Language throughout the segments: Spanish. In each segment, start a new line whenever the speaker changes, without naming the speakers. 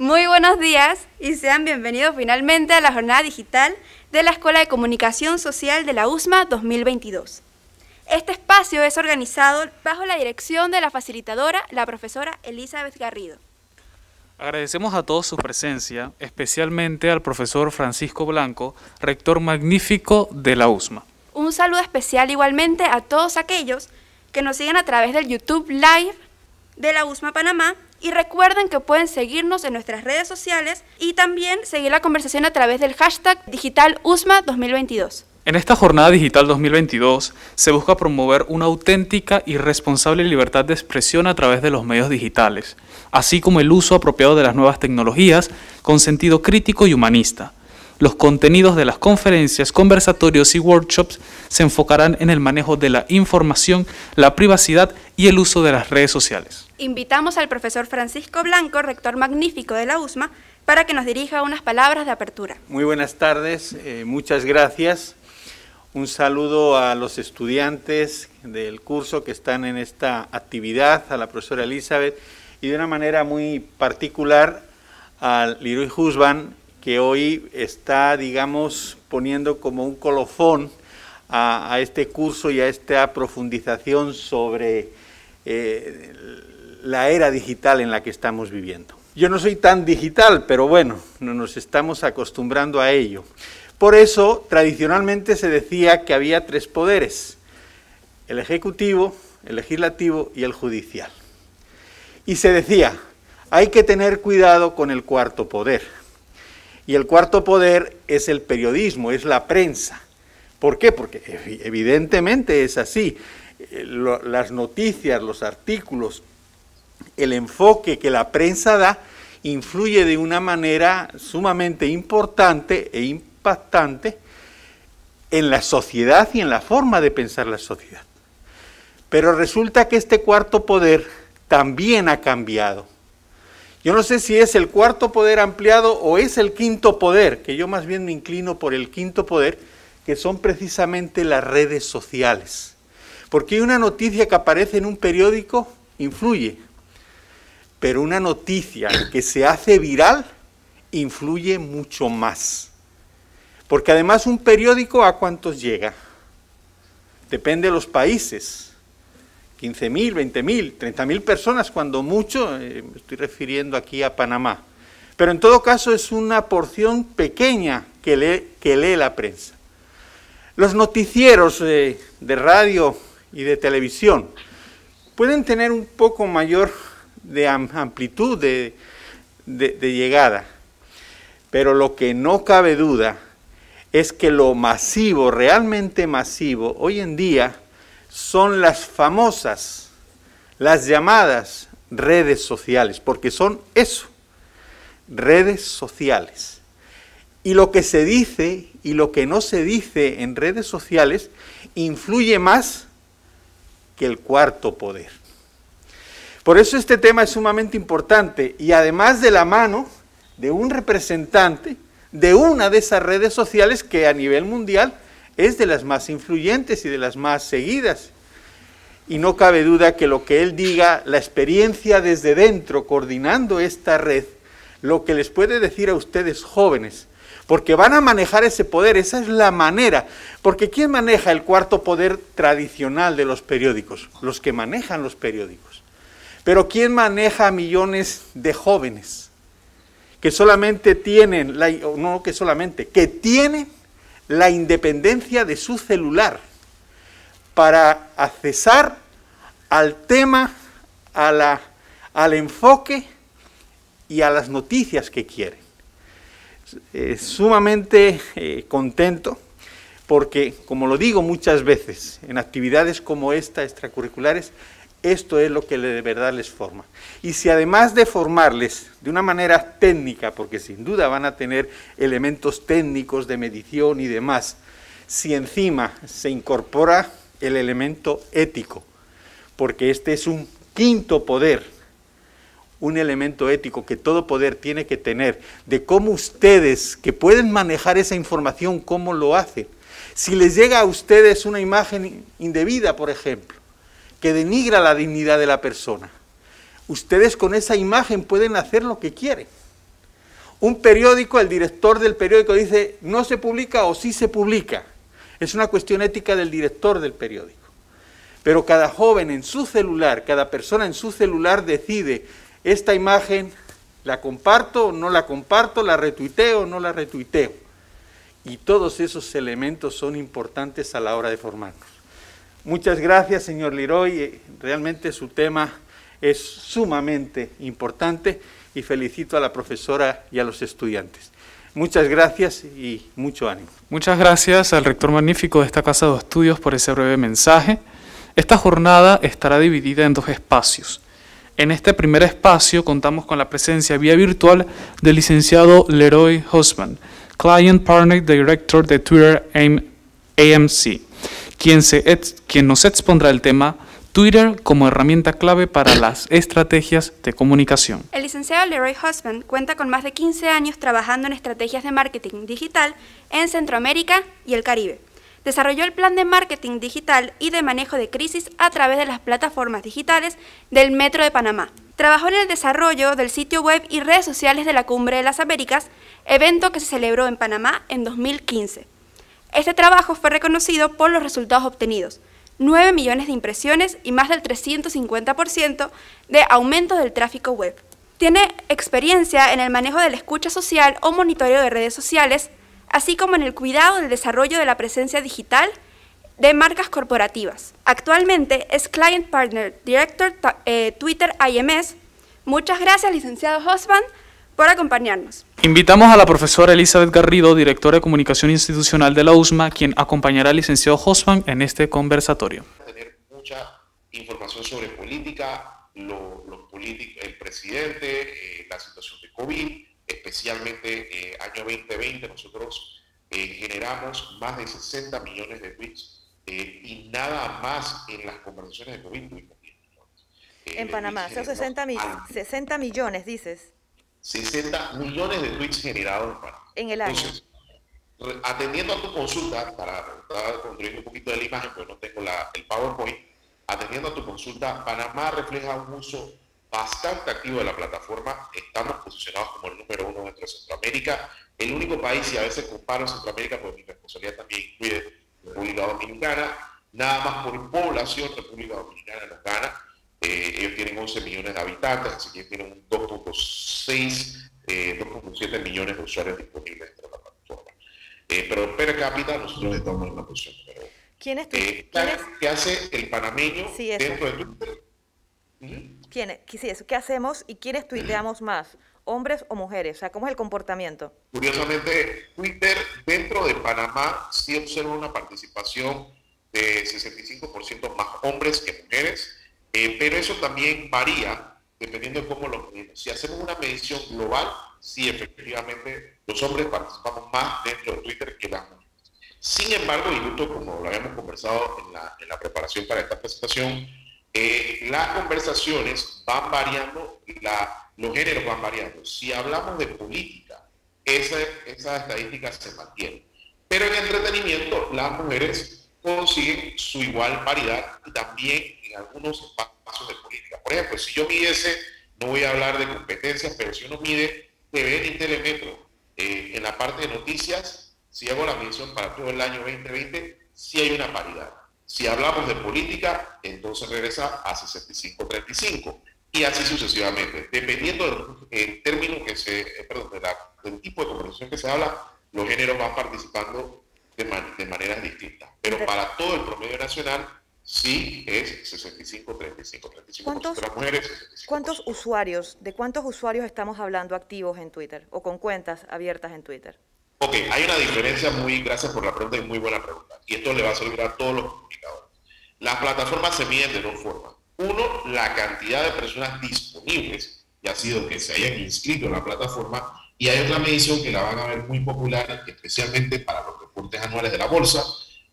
Muy buenos días y sean bienvenidos finalmente a la jornada digital de la Escuela de Comunicación Social de la USMA 2022. Este espacio es organizado bajo la dirección de la facilitadora, la profesora Elizabeth Garrido.
Agradecemos a todos su presencia, especialmente al profesor Francisco Blanco, rector magnífico de la USMA.
Un saludo especial igualmente a todos aquellos que nos siguen a través del YouTube Live de la USMA Panamá y recuerden que pueden seguirnos en nuestras redes sociales y también seguir la conversación a través del hashtag Digital USMA 2022.
En esta jornada digital 2022 se busca promover una auténtica y responsable libertad de expresión a través de los medios digitales, así como el uso apropiado de las nuevas tecnologías con sentido crítico y humanista. Los contenidos de las conferencias, conversatorios y workshops se enfocarán en el manejo de la información, la privacidad y el uso de las redes sociales.
Invitamos al profesor Francisco Blanco, rector magnífico de la USMA, para que nos dirija unas palabras de apertura.
Muy buenas tardes, eh, muchas gracias. Un saludo a los estudiantes del curso que están en esta actividad, a la profesora Elizabeth y de una manera muy particular al Leroy Husband, que hoy está, digamos, poniendo como un colofón a, este curso y a esta profundización sobre eh, la era digital en la que estamos viviendo. Yo no soy tan digital, pero bueno, nos estamos acostumbrando a ello. Por eso, tradicionalmente se decía que había tres poderes, el ejecutivo, el legislativo y el judicial. Y se decía, hay que tener cuidado con el cuarto poder. Y el cuarto poder es el periodismo, es la prensa. ¿Por qué? Porque evidentemente es así. Eh, las noticias, los artículos, el enfoque que la prensa da influye de una manera sumamente importante e impactante en la sociedad y en la forma de pensar la sociedad. Pero resulta que este cuarto poder también ha cambiado. Yo no sé si es el cuarto poder ampliado o es el quinto poder, que yo más bien me inclino por el quinto poder, que son precisamente las redes sociales. Porque una noticia que aparece en un periódico influye, pero una noticia que se hace viral influye mucho más. Porque además un periódico a cuántos llega. Depende de los países. 15.000, 20.000, 30.000 personas cuando mucho, eh, me estoy refiriendo aquí a Panamá. Pero en todo caso es una porción pequeña que lee, que lee la prensa. Los noticieros de radio y de televisión pueden tener un poco mayor de amplitud de llegada, pero lo que no cabe duda es que lo masivo, realmente masivo, hoy en día son las famosas, las llamadas redes sociales, porque son eso, redes sociales. Y lo que se dice y lo que no se dice en redes sociales influye más que el cuarto poder. Por eso este tema es sumamente importante y además de la mano de un representante de una de esas redes sociales que a nivel mundial es de las más influyentes y de las más seguidas. Y no cabe duda que lo que él diga, la experiencia desde dentro, coordinando esta red, lo que les puede decir a ustedes jóvenes, porque van a manejar ese poder, esa es la manera. Porque ¿quién maneja el cuarto poder tradicional de los periódicos? Los que manejan los periódicos. Pero ¿quién maneja a millones de jóvenes? que solamente tienen, la, no que solamente, que tienen la independencia de su celular para accesar al tema, a la, al enfoque y a las noticias que quieren. sumamente eh, contento porque, como lo digo muchas veces, en actividades como esta, extracurriculares, esto es lo que de verdad les forma. Y si además de formarles de una manera técnica, porque sin duda van a tener elementos técnicos de medición y demás, si encima se incorpora el elemento ético, porque este es un quinto poder, un elemento ético que todo poder tiene que tener, de cómo ustedes que pueden manejar esa información, cómo lo hacen. Si les llega a ustedes una imagen indebida, por ejemplo, que denigra la dignidad de la persona. Ustedes con esa imagen pueden hacer lo que quieren. Un periódico, el director del periódico dice, no se publica o sí se publica. Es una cuestión ética del director del periódico. Pero cada joven en su celular, cada persona en su celular decide, esta imagen la comparto o no la comparto, la retuiteo o no la retuiteo. Y todos esos elementos son importantes a la hora de formarnos. Muchas gracias, señor Leroy. Realmente su tema es sumamente importante y felicito a la profesora y a los estudiantes. Muchas gracias y mucho ánimo.
Muchas gracias al rector magnífico de esta Casa de Estudios por ese breve mensaje. Esta jornada estará dividida en dos espacios. En este primer espacio contamos con la presencia vía virtual del licenciado Leroy Hosman, Client Partner Director de Twitter AMC, quien, se, quien nos expondrá el tema Twitter como herramienta clave para las estrategias de comunicación.
El licenciado Leroy Husband cuenta con más de 15 años trabajando en estrategias de marketing digital en Centroamérica y el Caribe. Desarrolló el plan de marketing digital y de manejo de crisis a través de las plataformas digitales del Metro de Panamá. Trabajó en el desarrollo del sitio web y redes sociales de la Cumbre de las Américas, evento que se celebró en Panamá en 2015. Este trabajo fue reconocido por los resultados obtenidos, 9 millones de impresiones y más del 350% de aumento del tráfico web. Tiene experiencia en el manejo de la escucha social o monitoreo de redes sociales, así como en el cuidado del desarrollo de la presencia digital de marcas corporativas. Actualmente es Client Partner Director eh, Twitter IMS. Muchas gracias, licenciado Hosband, por acompañarnos.
Invitamos a la profesora Elizabeth Garrido, directora de Comunicación Institucional de la USMA, quien acompañará al licenciado Hosband en este conversatorio.
Tener mucha información sobre política, los el presidente, eh, la situación de COVID, especialmente eh, año 2020, nosotros eh, generamos más de 60 millones de tweets eh, y nada más en las conversaciones de COVID tuvimos 10 millones.
en Panamá, son 60, 60 millones, dices.
60 millones de tweets generados en Panamá.
En el año.
atendiendo a tu consulta, para, construir un poquito de la imagen, porque no tengo la, el PowerPoint, atendiendo a tu consulta, Panamá refleja un uso bastante activo de la plataforma. Estamos posicionados como el número uno dentro de Centroamérica. El único país, y a veces comparo Centroamérica, porque mi responsabilidad también incluye República Dominicana, nada más por población República Dominicana nos gana. Eh, ellos tienen 11 millones de habitantes, así que tienen 2.6, 2.7 eh, millones de usuarios disponibles dentro de la plataforma. Eh, pero per cápita nosotros estamos en la posición número uno.
¿Quién es,
¿Qué hace el panameño dentro de Twitter?
¿Quién, ¿Qué hacemos y quiénes tuiteamos más? ¿Hombres o mujeres? O sea, ¿cómo es el comportamiento?
Curiosamente, Twitter dentro de Panamá sí observa una participación de 65% más hombres que mujeres, eh, pero eso también varía dependiendo de cómo lo medimos. Si hacemos una medición global, sí, efectivamente, los hombres participamos más dentro de Twitter que las mujeres. Sin embargo, y justo como lo habíamos conversado en la, en la preparación para esta presentación, eh, las conversaciones van variando, la, los géneros van variando. Si hablamos de política, esa, esas estadísticas se mantienen. Pero en entretenimiento, las mujeres consiguen su igual paridad y también algunos espacios de política. Por ejemplo, si yo midiese, no voy a hablar de competencias, pero si uno mide TV y Telemetro eh, en la parte de noticias, si hago la medición para todo el año 2020, sí hay una paridad. Si hablamos de política, entonces regresa a 65-35 y así sucesivamente. Dependiendo del término que se, eh, perdón, del tipo de conversación que se habla, los géneros van participando de, de maneras distintas. Pero para todo el promedio nacional, sí es 65-35, 35%, ¿Cuántos, de las mujeres.
¿Cuántos usuarios, de cuántos usuarios estamos hablando activos en Twitter o con cuentas abiertas en Twitter?
Ok, hay una diferencia muy, gracias por la pregunta y muy buena pregunta. Y esto le va a servir a todos los comunicadores. Las plataformas se miden de dos formas. Uno, la cantidad de personas disponibles, ya ha sido que se hayan inscrito en la plataforma, y hay otra medición que la van a ver muy popular, especialmente para los reportes anuales de la bolsa,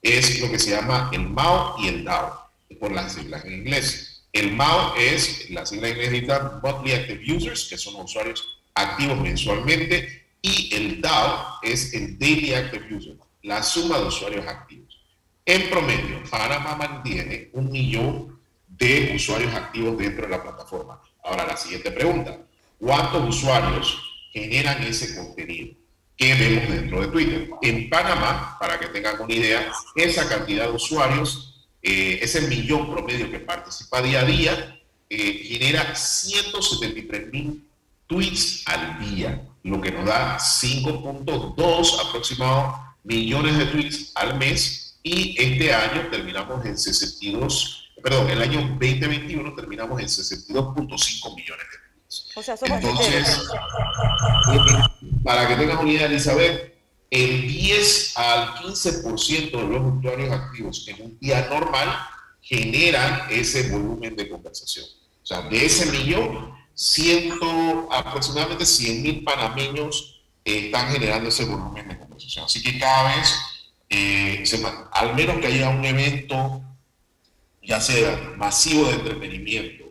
es lo que se llama el MAO y el DAO, por las siglas en inglés. El MAO es, la sigla en inglés Monthly Active Users, que son usuarios activos mensualmente, y el DAO es el Daily Active User, la suma de usuarios activos. En promedio, Panamá mantiene un millón de usuarios activos dentro de la plataforma. Ahora, la siguiente pregunta, ¿cuántos usuarios generan ese contenido que vemos dentro de Twitter. En Panamá, para que tengan una idea, esa cantidad de usuarios, eh, ese millón promedio que participa día a día, eh, genera 173 mil tweets al día, lo que nos da 5.2 aproximadamente millones de tweets al mes y este año terminamos en 62, perdón, el año 2021 terminamos en 62.5 millones de tweets. O sea, Entonces, para que tengas una idea, Elizabeth, el 10 al 15% de los usuarios activos en un día normal generan ese volumen de conversación. O sea, de ese millón, ciento, aproximadamente 100 mil panameños están generando ese volumen de conversación. Así que cada vez, eh, al menos que haya un evento, ya sea masivo de entretenimiento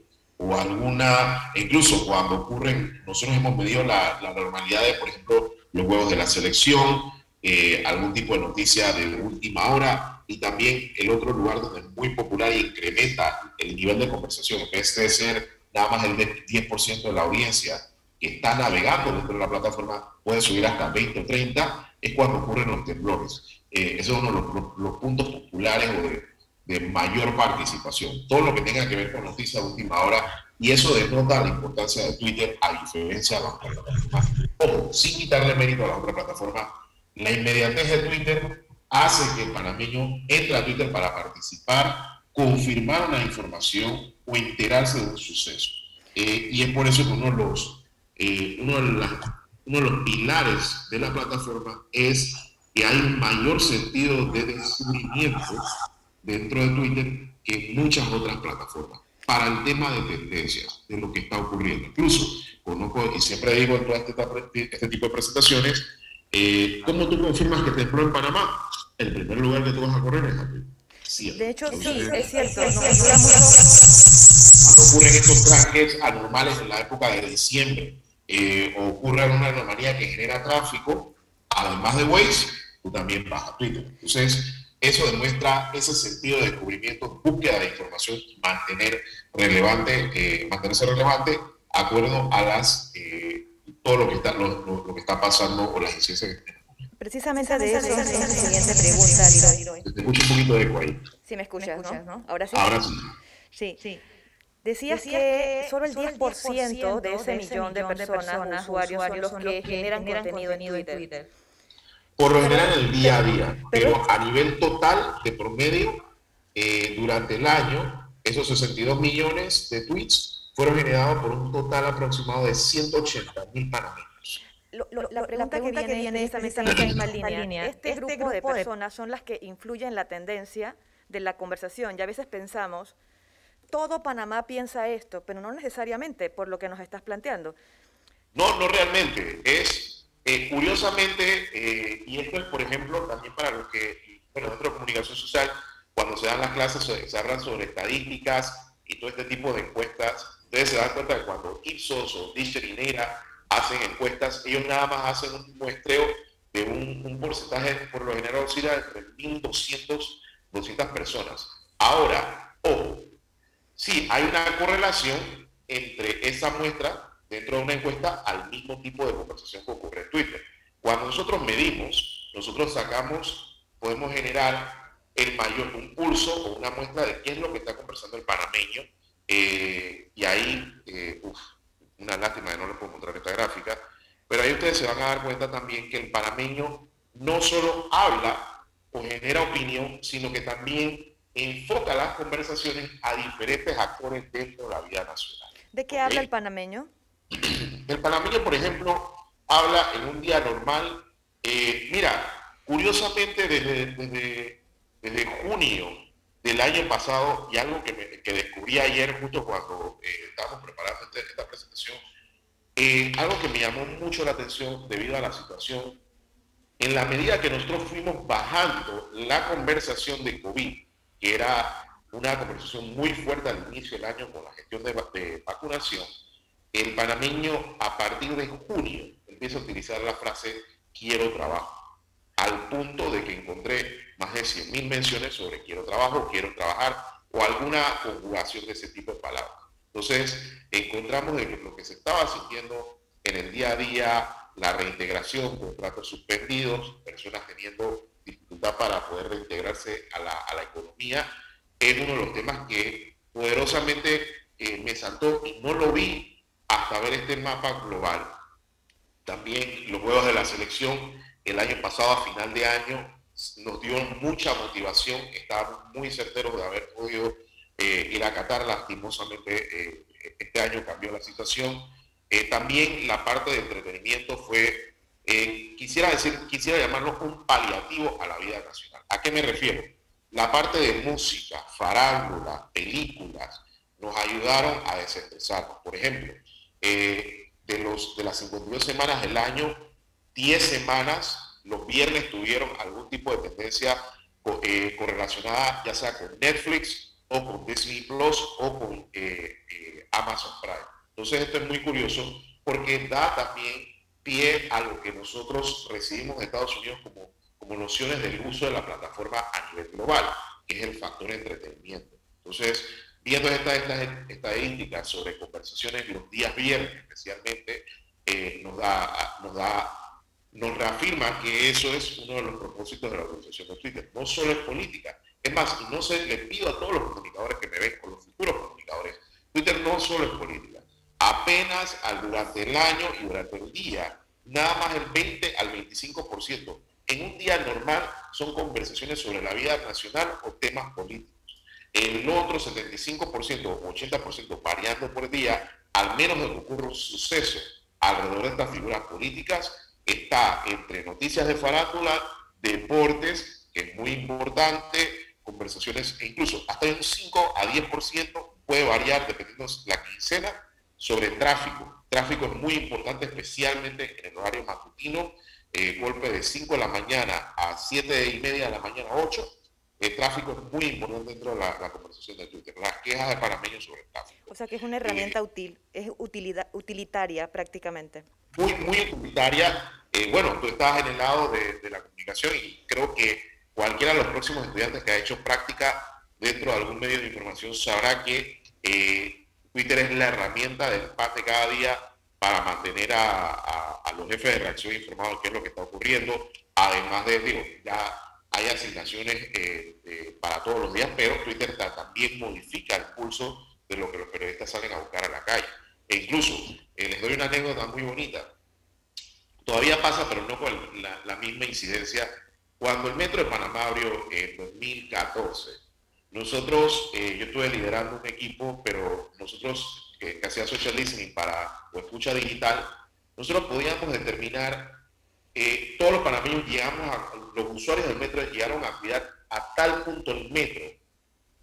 o alguna, incluso cuando ocurren, nosotros hemos medido la, normalidad de, por ejemplo, los juegos de la selección, eh, algún tipo de noticia de última hora y también el otro lugar donde es muy popular y incrementa el nivel de conversación, en vez de ser nada más el 10% de la audiencia que está navegando dentro de la plataforma, puede subir hasta 20 o 30, es cuando ocurren los temblores. Eh, ese es uno de los, puntos populares o de, de, mayor participación. Todo lo que tenga que ver con noticias de última hora, y eso denota la importancia de Twitter a diferencia de las plataformas. Ojo, sin quitarle mérito a la otra plataforma, la inmediatez de Twitter hace que el panameño entre a Twitter para participar, confirmar una información o enterarse de un suceso. Eh, y es por eso que uno de, los, eh, uno, de uno de los pilares de la plataforma es que hay un mayor sentido de descubrimiento dentro de Twitter que en muchas otras plataformas para el tema de tendencias, de lo que está ocurriendo. Incluso conozco, y siempre digo en todo este, este tipo de presentaciones, eh, ¿cómo tú confirmas que tembló en Panamá? El primer lugar que tú vas a correr es aquí.
De hecho, sí, es cierto.
Cuando ocurren estos tranques anormales en la época de diciembre, eh, o ocurre alguna anomalía que genera tráfico, además de Waze, tú también vas a Twitter. Entonces, eso demuestra ese sentido de descubrimiento, búsqueda de información y mantener relevante, eh, mantenerse relevante acuerdo a las eh, todo lo que está lo, lo, que está pasando o las incidencias que tenemos.
Precisamente de eso es la siguiente pregunta,
Te escucho un poquito de eco ahí.
Sí, me escuchas, ¿no? Ahora sí.
Ahora sí.
Sí. sí. Decías, que solo el 10%, de ese millón de personas, usuarios, son los que generan, contenido, en Twitter.
Por lo general en el día a día, pero, a nivel total de promedio, eh, durante el año, esos 62 millones de tweets fueron generados por un total aproximado de 180 mil panameños
la, pregunta que viene, es en esta misma línea. Este, este, grupo, de personas son las que influyen en la tendencia de la conversación y a veces pensamos, todo Panamá piensa esto, pero no necesariamente por lo que nos estás planteando.
No, no realmente. Es eh, curiosamente, eh, y esto es, por ejemplo, también para los que, bueno, dentro de comunicación social, cuando se dan las clases, se hablan sobre estadísticas y todo este tipo de encuestas, ustedes se dan cuenta que cuando Ipsos o Disher y hacen encuestas, ellos nada más hacen un muestreo de un, porcentaje, por lo general oscila entre 1.200, 200 personas. Ahora, ojo, sí, hay una correlación entre esa muestra dentro de una encuesta al mismo tipo de conversación que ocurre en Twitter. Cuando nosotros medimos, nosotros sacamos, podemos generar el mayor, un pulso o una muestra de qué es lo que está conversando el panameño. Eh, y ahí, eh, una lástima que no les puedo mostrar esta gráfica, pero ahí ustedes se van a dar cuenta también que el panameño no solo habla o genera opinión, sino que también enfoca las conversaciones a diferentes actores dentro de la vida nacional.
¿De qué habla el panameño?
El panameño, por ejemplo, habla en un día normal. Eh, mira, curiosamente desde, desde, desde junio del año pasado y algo que, que descubrí ayer justo cuando eh, estábamos preparando este, esta presentación, eh, algo que me llamó mucho la atención debido a la situación, en la medida que nosotros fuimos bajando la conversación de COVID, que era una conversación muy fuerte al inicio del año con la gestión de, de vacunación, el panameño a partir de junio empieza a utilizar la frase quiero trabajo al punto de que encontré más de 100.000 menciones sobre quiero trabajo, quiero trabajar o alguna conjugación de ese tipo de palabras. Entonces, encontramos de que lo que se estaba sintiendo en el día a día, la reintegración, contratos suspendidos, personas teniendo dificultad para poder reintegrarse a la, a la economía, es uno de los temas que poderosamente eh, me saltó y no lo vi hasta ver este mapa global. También los juegos de la selección el año pasado, a final de año, nos dio mucha motivación, estábamos muy certeros de haber podido eh, ir a Qatar, lastimosamente eh, este año cambió la situación. también la parte de entretenimiento fue, quisiera decir, quisiera llamarlo un paliativo a la vida nacional. ¿A qué me refiero? La parte de música, farándula, películas, nos ayudaron a desestresarnos. Por ejemplo, eh, de, los, de las 52 semanas del año, 10 semanas, los viernes tuvieron algún tipo de tendencia eh, correlacionada ya sea con Netflix o con Disney Plus o con eh, Amazon Prime. Entonces esto es muy curioso porque da también pie a lo que nosotros recibimos de Estados Unidos como como nociones del uso de la plataforma a nivel global, que es el factor entretenimiento. Entonces, viendo estas, estadísticas sobre conversaciones los días viernes especialmente, eh, nos, da, nos, da, nos reafirma que eso es uno de los propósitos de la organización de Twitter. No solo es política. Es más, no sé, le pido a todos los comunicadores que me ven, con los futuros comunicadores, Twitter no solo es política. Apenas al, durante el año y durante el día, nada más el 20 al 25% en un día normal son conversaciones sobre la vida nacional o temas políticos. El otro 75% o 80% variando por día, al menos de que ocurra un suceso alrededor de estas figuras políticas, está entre noticias de farándula, deportes, que es muy importante, conversaciones, e incluso hasta un 5 a 10% puede variar dependiendo de la quincena, sobre tráfico. Tráfico es muy importante, especialmente en el horario matutino eh, golpe de 5 de la mañana a 7 y media de la mañana, 8, el tráfico es muy importante dentro de la, conversación de Twitter, las quejas de panameños sobre el tráfico.
O sea que es una herramienta útil, es utilidad, utilitaria prácticamente.
Muy, muy utilitaria. Eh, bueno, tú estás en el lado de, la comunicación y creo que cualquiera de los próximos estudiantes que ha hecho práctica dentro de algún medio de información sabrá que eh, Twitter es la herramienta de cada día para mantener a, los jefes de reacción informados de qué es lo que está ocurriendo. Además de, digo, ya hay asignaciones eh, eh, para todos los días, pero Twitter también modifica el pulso de lo que los periodistas salen a buscar a la calle. E incluso, eh, les doy una anécdota muy bonita. Todavía pasa, pero no con la, la misma incidencia. Cuando el Metro de Panamá abrió en 2014, nosotros, yo estuve liderando un equipo, pero nosotros que, hacía social listening para o escucha digital, nosotros podíamos determinar, eh, todos los panameños llegamos a, los usuarios del metro llegaron a cuidar a tal punto el metro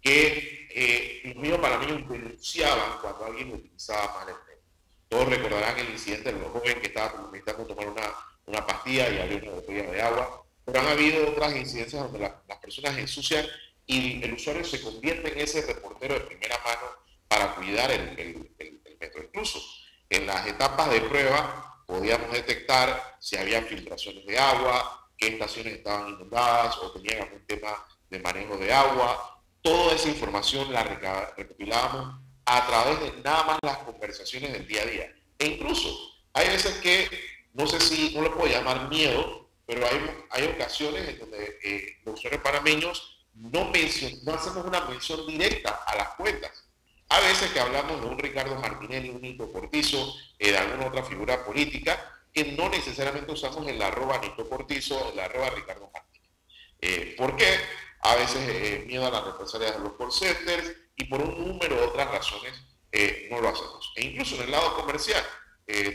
que eh, los mismos panameños denunciaban cuando alguien utilizaba mal el metro. Todos recordarán el incidente de los jóvenes que estaban necesitando tomar una, una pastilla y había una botella de agua, pero han habido otras incidencias donde las personas ensucian y el usuario se convierte en ese reportero de primera mano para cuidar el, metro. Incluso en las etapas de prueba podíamos detectar si había filtraciones de agua, qué estaciones estaban inundadas o tenían algún tema de manejo de agua. Toda esa información la recopilábamos a través de nada más las conversaciones del día a día. E incluso hay veces que, no sé si, no lo puedo llamar miedo, pero hay, hay ocasiones en donde eh, los usuarios panameños no, mencion, no hacemos una mención directa a las cuentas a veces que hablamos de un Ricardo Martinelli, un Nito Cortizo, eh, de alguna otra figura política, que no necesariamente usamos el arroba Nito Cortizo, el arroba Ricardo Martinelli. Eh, ¿Por qué? A veces eh, miedo a las represalias de los call y por un número de otras razones no lo hacemos. E incluso en el lado comercial,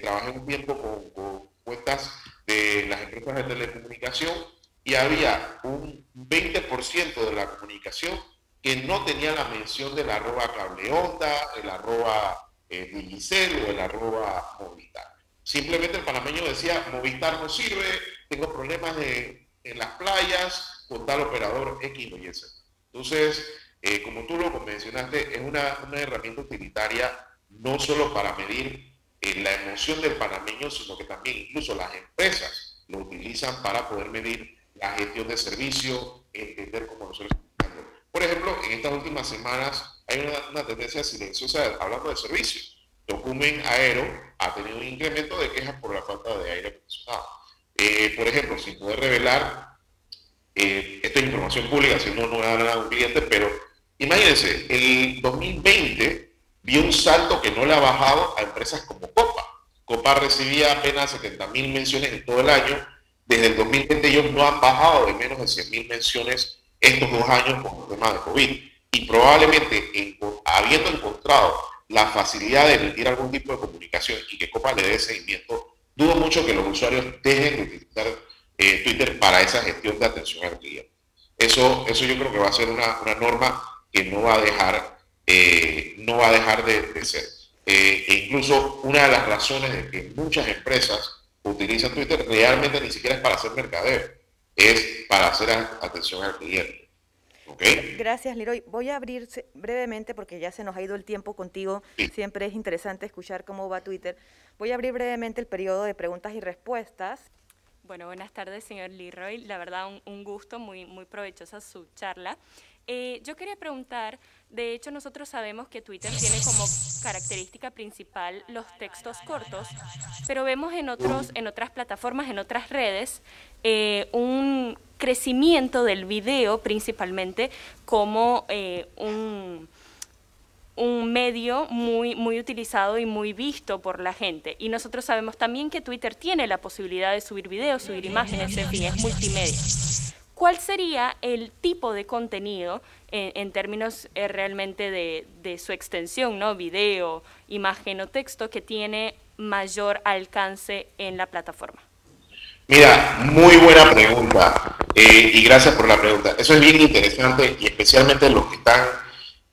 trabajé un tiempo con, con cuentas de las empresas de telecomunicación y había un 20% de la comunicación que no tenía la mención del arroba cable onda, el arroba eh, o el arroba movistar. Simplemente el panameño decía, Movistar no sirve, tengo problemas en las playas con tal operador X y Z. Entonces, eh, como tú lo mencionaste, es una, herramienta utilitaria no solo para medir eh, la emoción del panameño, sino que también incluso las empresas lo utilizan para poder medir la gestión de servicio, entender cómo nosotros por ejemplo, en estas últimas semanas hay una, tendencia silenciosa hablando de servicios. Document Aero ha tenido un incremento de quejas por la falta de aire acondicionado. Eh, por ejemplo, sin poder revelar, eh, esta información pública, si no, no a un cliente, pero imagínense, el 2020 vio un salto que no le ha bajado a empresas como Copa. Copa recibía apenas 70 mil menciones en todo el año. Desde el 2020 ellos no han bajado de menos de 100 mil menciones estos dos años con el tema de COVID. Y probablemente habiendo encontrado la facilidad de emitir algún tipo de comunicación y que Copa le dé seguimiento, dudo mucho que los usuarios dejen de utilizar eh, Twitter para esa gestión de atención al cliente. Eso, eso yo creo que va a ser una, una norma que no va a dejar, eh, no va a dejar de, ser. Eh, e incluso una de las razones de que muchas empresas utilizan Twitter realmente ni siquiera es para hacer mercadeo, es para hacer atención al cliente.
Gracias, Leroy. Voy a abrir brevemente, porque ya se nos ha ido el tiempo contigo. Siempre es interesante escuchar cómo va Twitter. Voy a abrir brevemente el periodo de preguntas y respuestas.
Bueno, buenas tardes, señor Leroy. La verdad, un, gusto, muy, muy provechosa su charla. Eh, yo quería preguntar, de hecho nosotros sabemos que Twitter tiene como característica principal los textos cortos, pero vemos en, otros, en otras plataformas, en otras redes, eh, un crecimiento del video principalmente como eh, un, un medio muy, muy utilizado y muy visto por la gente. Y nosotros sabemos también que Twitter tiene la posibilidad de subir videos, subir imágenes, en fin, es multimedia. ¿Cuál sería el tipo de contenido en, términos eh, realmente de, su extensión, ¿no? video, imagen o texto, que tiene mayor alcance en la plataforma?
Mira, muy buena pregunta eh, y gracias por la pregunta. Eso es bien interesante y especialmente los que están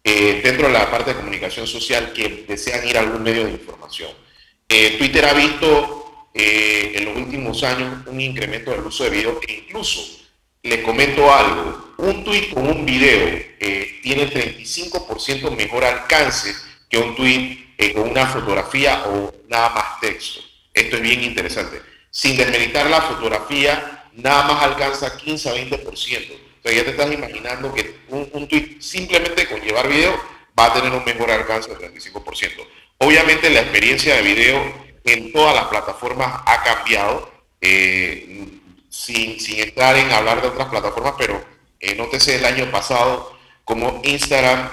eh, dentro de la parte de comunicación social que desean ir a algún medio de información. Eh, Twitter ha visto en los últimos años un incremento del uso de video e incluso le comento algo, un tweet con un video tiene 35% mejor alcance que un tweet con una fotografía o nada más texto. Esto es bien interesante sin desmeritar la fotografía, nada más alcanza 15 a 20%. Entonces ya te estás imaginando que un, un tweet simplemente con llevar video va a tener un mejor alcance del 35%. Obviamente la experiencia de video en todas las plataformas ha cambiado, eh, sin, sin, en hablar de otras plataformas, pero eh, nótese el año pasado como Instagram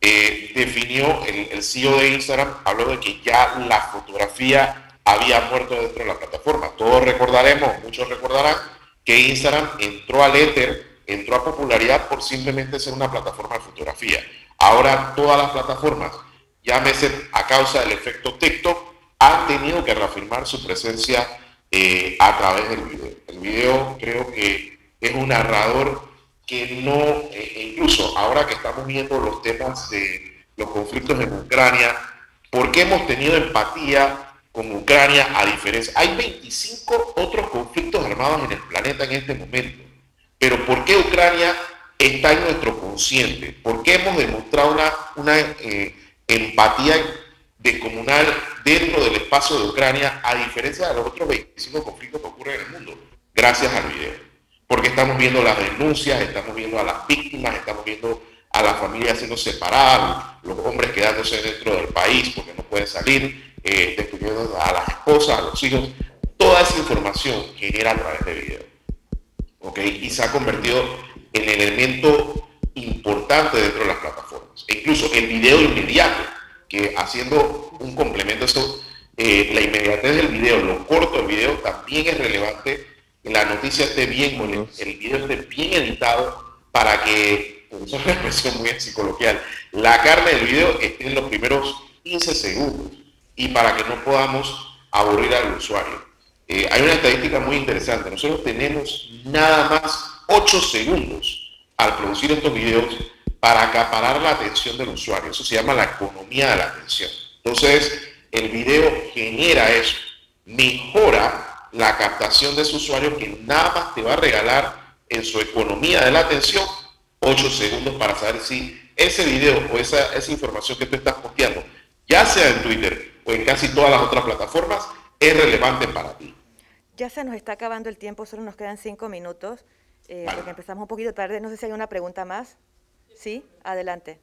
eh, definió, el, el CEO de Instagram habló de que ya la fotografía había muerto dentro de la plataforma. Todos recordaremos, muchos recordarán, que Instagram entró al éter, entró a popularidad por simplemente ser una plataforma de fotografía. Ahora todas las plataformas, llámese a causa del efecto TikTok, han tenido que reafirmar su presencia eh, a través del video. El video creo que es un narrador que no, eh, e incluso ahora que estamos viendo los temas de los conflictos en Ucrania, porque hemos tenido empatía con Ucrania, a diferencia. Hay 25 otros conflictos armados en el planeta en este momento. Pero ¿por qué Ucrania está en nuestro consciente? ¿Por qué hemos demostrado una, una eh, empatía descomunal dentro del espacio de Ucrania, a diferencia de los otros 25 conflictos que ocurren en el mundo? Gracias al video. Porque estamos viendo las denuncias, estamos viendo a las víctimas, estamos viendo a las familias siendo separadas, los hombres quedándose dentro del país porque no pueden salir, eh, destruyendo a las esposas, a los hijos. Toda esa información genera a través de video. ¿ok? Y se ha convertido en el elemento importante dentro de las plataformas. E incluso el video inmediato, que haciendo un complemento a eso, eh, la inmediatez del video, lo corto del video también es relevante. La noticia esté bien, el video esté bien editado para que, es una expresión muy psicologial, la carne del video esté en los primeros 15 segundos y para que no podamos aburrir al usuario. Eh, hay una estadística muy interesante. Nosotros tenemos nada más 8 segundos al producir estos videos para acaparar la atención del usuario. Eso se llama la economía de la atención. Entonces, el video genera eso, mejora la captación de ese usuario que nada más te va a regalar en su economía de la atención 8 segundos para saber si ese video o esa, esa información que tú estás posteando, ya sea en Twitter o en casi todas las otras plataformas, es relevante para ti.
Ya se nos está acabando el tiempo, solo nos quedan cinco minutos, eh, porque empezamos un poquito tarde. No sé si hay una pregunta más. Sí, adelante.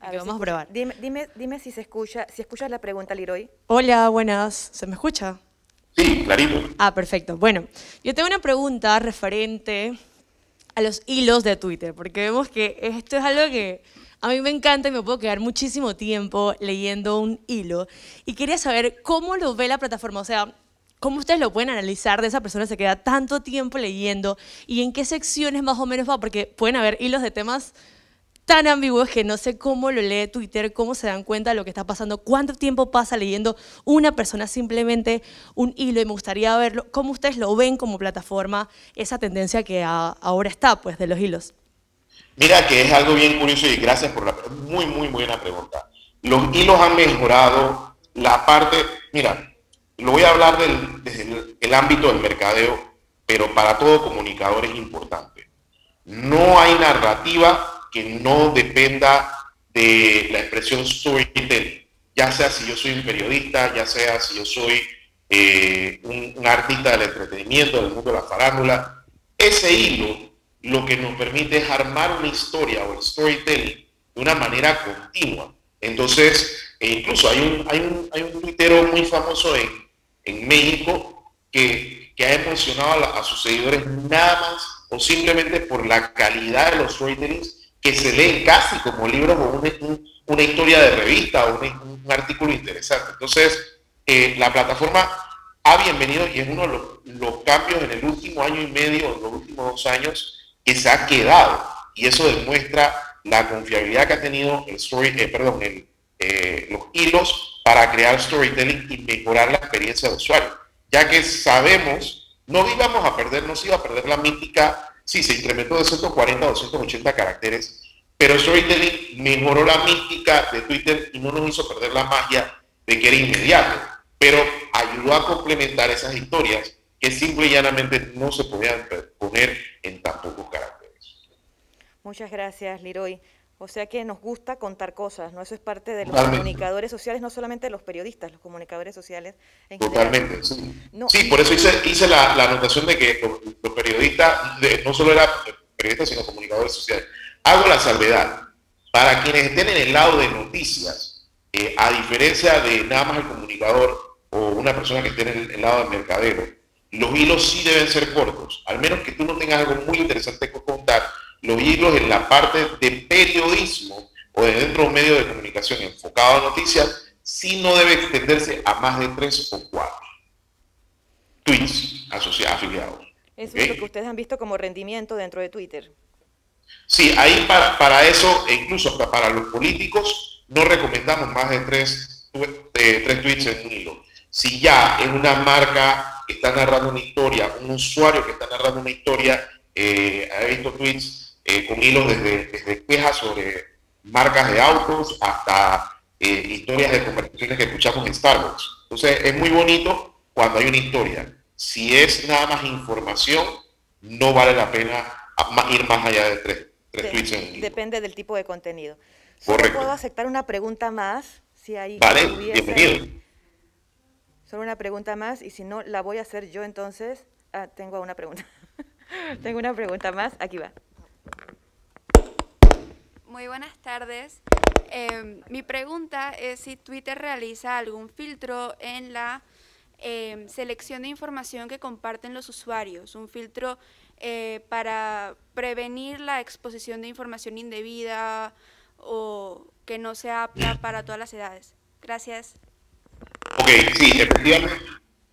vamos a probar.
Dime, dime, dime si se escucha, si escuchas la pregunta, Liroy.
Hola, buenas. ¿Se me escucha?
Sí, clarito.
Ah, perfecto. Bueno, yo tengo una pregunta referente a los hilos de Twitter, porque vemos que esto es algo que a mí me encanta y me puedo quedar muchísimo tiempo leyendo un hilo. Y quería saber cómo lo ve la plataforma, o sea, cómo ustedes lo pueden analizar de esa persona que se queda tanto tiempo leyendo y en qué secciones más o menos va, porque pueden haber hilos de temas tan ambiguos que no sé cómo lo lee Twitter, cómo se dan cuenta de lo que está pasando, cuánto tiempo pasa leyendo una persona simplemente un hilo y me gustaría verlo, cómo ustedes lo ven como plataforma, esa tendencia que ahora está, pues, de los hilos.
Mira que es algo bien curioso y gracias por la muy, muy buena pregunta. Los hilos han mejorado la parte, mira, lo voy a hablar del, desde el, ámbito del mercadeo, pero para todo comunicador es importante. No hay narrativa que no dependa de la expresión storytelling, ya sea si yo soy un periodista, ya sea si yo soy eh, un, artista del entretenimiento, del mundo de la farándula, ese hilo lo que nos permite es armar una historia o el storytelling de una manera continua. Entonces, e incluso hay un, hay un, hay un muy famoso en, en México que, que ha emocionado a, a, sus seguidores nada más o simplemente por la calidad de los storytellings que se leen casi como libros o una, una historia de revista o un, artículo interesante. Entonces, eh, la plataforma ha bienvenido y es uno de los, los, cambios en el último año y medio, en los últimos dos años, que se ha quedado. Y eso demuestra la confiabilidad que ha tenido el story, eh, perdón, el, eh, los hilos para crear storytelling y mejorar la experiencia de usuario. Ya que sabemos, no íbamos a perder, no se iba a perder la mítica sí, se incrementó de 140 a 280 caracteres, pero Storytelling mejoró la mística de Twitter y no nos hizo perder la magia de que era inmediato, pero ayudó a complementar esas historias que simple y llanamente no se podían poner en tan pocos caracteres.
Muchas gracias, Leroy. O sea que nos gusta contar cosas, ¿no? Eso es parte de los comunicadores sociales, no solamente los periodistas, los comunicadores sociales.
Totalmente, sí. sí, por eso hice, la, anotación de que los, periodistas, no solo eran periodistas, sino comunicadores sociales. Hago la salvedad. Para quienes estén en el lado de noticias, eh, a diferencia de nada más el comunicador o una persona que esté en el, lado del mercadero, los hilos sí deben ser cortos, al menos que tú no tengas algo muy interesante que contar los hilos en la parte de periodismo o de dentro de un medio de comunicación enfocado a noticias, sí no debe extenderse a más de tres o cuatro tweets asociados, afiliados.
Eso es lo que ustedes han visto como rendimiento dentro de Twitter.
Sí, ahí para, para eso, e incluso para los políticos, no recomendamos más de tres, tres tweets en un hilo. Si ya es una marca que está narrando una historia, un usuario que está narrando una historia, eh, ha visto tweets eh, con hilos desde, quejas sobre marcas de autos hasta eh, historias de conversaciones que escuchamos en Starbucks. Entonces es muy bonito cuando hay una historia. Si es nada más información, no vale la pena ir más allá de tres, tweets. En
Depende del tipo de contenido. Solo puedo aceptar una pregunta más, si hay
vale, bienvenido.
Solo una pregunta más, y si no, la voy a hacer yo entonces. Ah, tengo una pregunta. tengo una pregunta más, aquí va.
Muy buenas tardes. Em, mi pregunta es si Twitter realiza algún filtro en la em, selección de información que comparten los usuarios, un filtro eh, para prevenir la exposición de información indebida o que no sea apta para todas las edades. Gracias.
Ok, sí, efectivamente.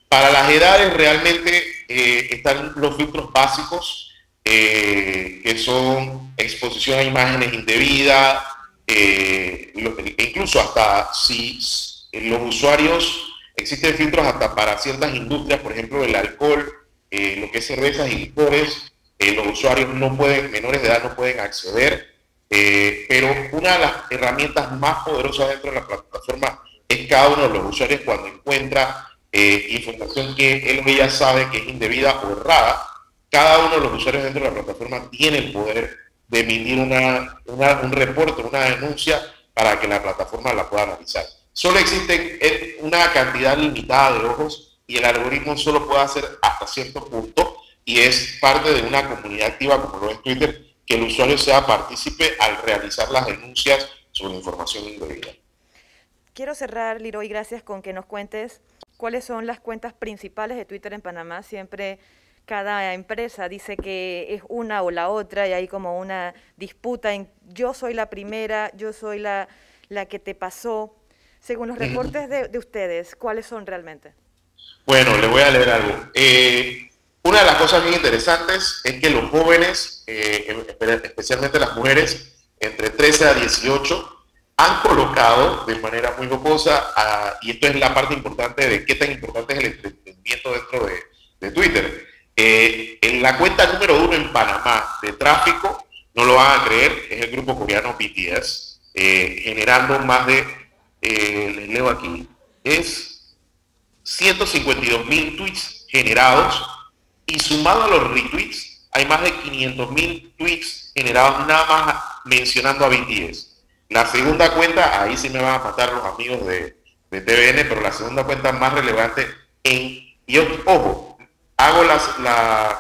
Para las edades realmente eh, están los filtros básicos eh, que son exposición a imágenes indebidas, eh, incluso hasta si los usuarios, existen filtros hasta para ciertas industrias, por ejemplo el alcohol, eh, lo que es cervezas y licores, los usuarios no pueden, menores de edad no pueden acceder, pero una de las herramientas más poderosas dentro de la plataforma es cada uno de los usuarios cuando encuentra información que él o ella sabe que es indebida o errada, cada uno de los usuarios dentro de la plataforma tiene el poder de emitir un reporte, una denuncia para que la plataforma la pueda analizar. Solo existe eh, una cantidad limitada de ojos y el algoritmo solo puede hacer hasta cierto punto y es parte de una comunidad activa como lo es Twitter, que el usuario sea partícipe al realizar las denuncias sobre información indebida.
Quiero cerrar, Leroy, gracias con que nos cuentes cuáles son las cuentas principales de Twitter en Panamá. Siempre cada empresa dice que es una o la otra y hay como una disputa en yo soy la primera, yo soy la, la que te pasó. Según los reportes de, ustedes, ¿cuáles son realmente?
Bueno, le voy a leer algo. Eh, una de las cosas muy interesantes es que los jóvenes, eh, especialmente las mujeres, entre 13 a 18, han colocado de manera muy jocosa, y esto es la parte importante de qué tan importante es el entretenimiento dentro de, de Twitter. Eh, en la cuenta número uno en Panamá de tráfico, no lo van a creer, es el grupo coreano BTS, eh, generando más de, eh, les leo aquí, es 152 mil tweets generados y sumado a los retweets, hay más de 500 mil tweets generados nada más mencionando a BTS. La segunda cuenta, ahí sí me van a matar los amigos de, de TVN, pero la segunda cuenta más relevante en, y ojo, hago las, la,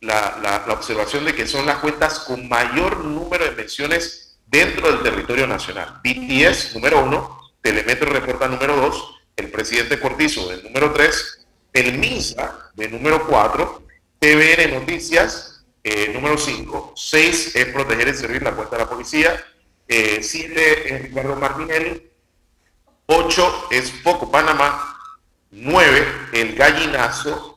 la, la, observación de que son las cuentas con mayor número de menciones dentro del territorio nacional. BTS, número uno, Telemetro reporta número dos, el presidente Cortizo, del número tres, el MISA, de número cuatro, TVN Noticias, eh, número cinco, seis es proteger y servir la cuenta de la policía, 7 eh, es Ricardo Martinelli, 8 es Poco Panamá, 9 el gallinazo.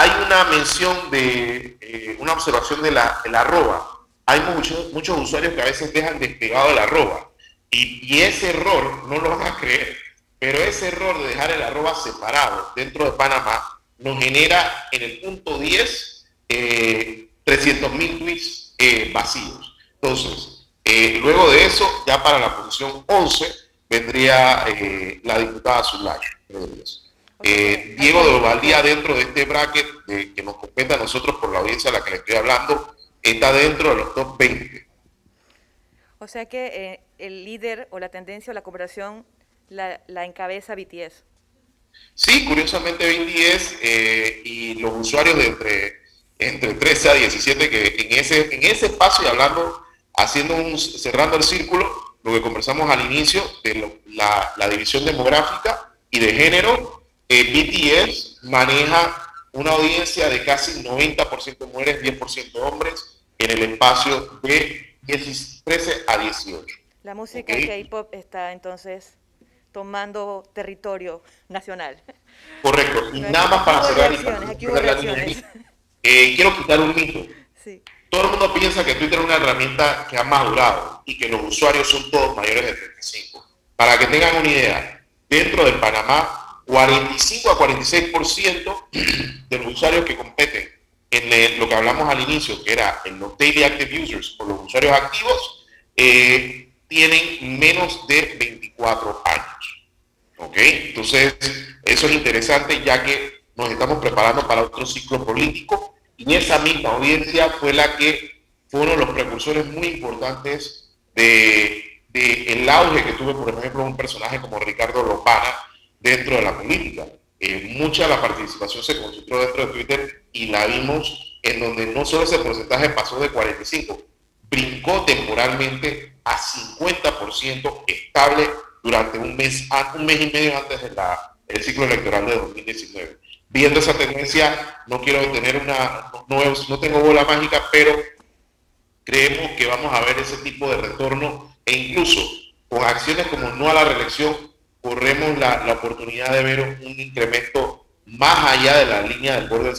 Hay una mención de eh, una observación de la, arroba. Hay muchos, muchos usuarios que a veces dejan despegado el arroba. Y, ese error, no lo van a creer, pero ese error de dejar el arroba separado dentro de Panamá nos genera en el punto 10 eh, 300 mil tweets eh, vacíos. Entonces, eh, luego de eso, ya para la posición 11, vendría eh, la diputada Zulay. Eh, Diego de Ovaldía, dentro de este bracket que nos compete a nosotros por la audiencia a la que le estoy hablando, está dentro de los top 20.
O sea que el líder o la tendencia o la cooperación la, encabeza BTS.
Sí, curiosamente BTS y los usuarios de entre, entre 13 a 17 que en ese, en ese espacio y hablando haciendo un, cerrando el círculo, lo que conversamos al inicio de la, división demográfica y de género, eh, BTS maneja una audiencia de casi 90% mujeres, 10% hombres en el espacio de 13 a 18.
La música K-pop está entonces tomando territorio nacional.
Correcto. Y nada más para cerrar. Eh, quiero quitar un mito. Sí. Todo el mundo piensa que Twitter es una herramienta que ha madurado y que los usuarios son todos mayores de 35. Para que tengan una idea, dentro de Panamá, 45 a 46% de los usuarios que competen en lo que hablamos al inicio, que era en los daily active users o los usuarios activos, eh, tienen menos de 24 años. ¿Ok? Entonces, eso es interesante ya que nos estamos preparando para otro ciclo político y esa misma audiencia fue la que fueron los precursores muy importantes de, el auge que tuvo, por ejemplo, un personaje como Ricardo Lopana dentro de la política. Eh, mucha de la participación se concentró dentro de Twitter y la vimos en donde no solo ese porcentaje pasó de 45, brincó temporalmente a 50% estable durante un mes, un mes y medio antes del ciclo electoral de 2019 viendo esa tendencia, no quiero tener una, no, no tengo bola mágica, pero creemos que vamos a ver ese tipo de retorno e incluso con acciones como no a la reelección, corremos la, la oportunidad de ver un incremento más allá de la línea del borde del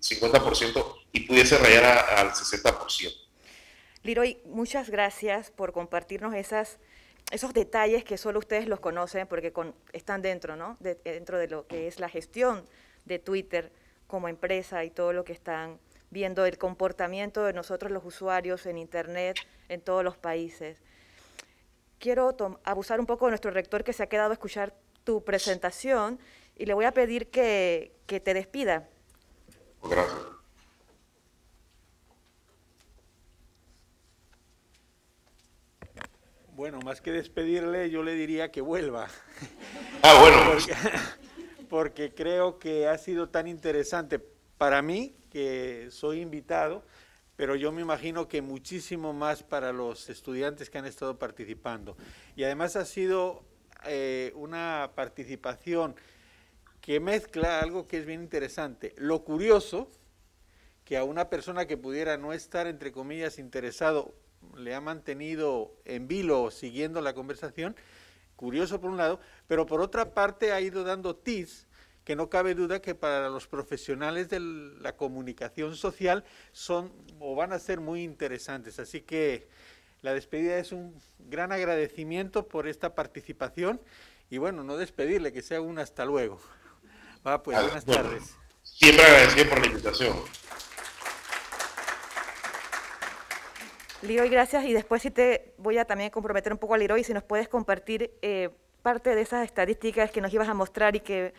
50%, y pudiese rayar al 60%.
Liroy, muchas gracias por compartirnos esas, esos detalles que solo ustedes los conocen porque con, están dentro, ¿no? dentro de lo que es la gestión de Twitter como empresa y todo lo que están viendo el comportamiento de nosotros los usuarios en Internet en todos los países. Quiero abusar un poco de nuestro rector que se ha quedado a escuchar tu presentación y le voy a pedir que, que te despida.
Gracias.
Bueno, más que despedirle, yo le diría que vuelva.
Ah, bueno
porque creo que ha sido tan interesante para mí, que soy invitado, pero yo me imagino que muchísimo más para los estudiantes que han estado participando. Y además ha sido eh, una participación que mezcla algo que es bien interesante. Lo curioso, que a una persona que pudiera no estar, entre comillas, interesado, le ha mantenido en vilo siguiendo la conversación, curioso por un lado, pero por otra parte ha ido dando tips que no cabe duda que para los profesionales de la comunicación social son o van a ser muy interesantes. Así que la despedida es un gran agradecimiento por esta participación y bueno, no despedirle, que sea un hasta luego. Va, pues buenas tardes.
Siempre agradecido por la invitación.
Liroy, gracias. Y después sí te voy a también comprometer un poco a Liroy, si nos puedes compartir eh, parte de esas estadísticas que nos ibas a mostrar y que,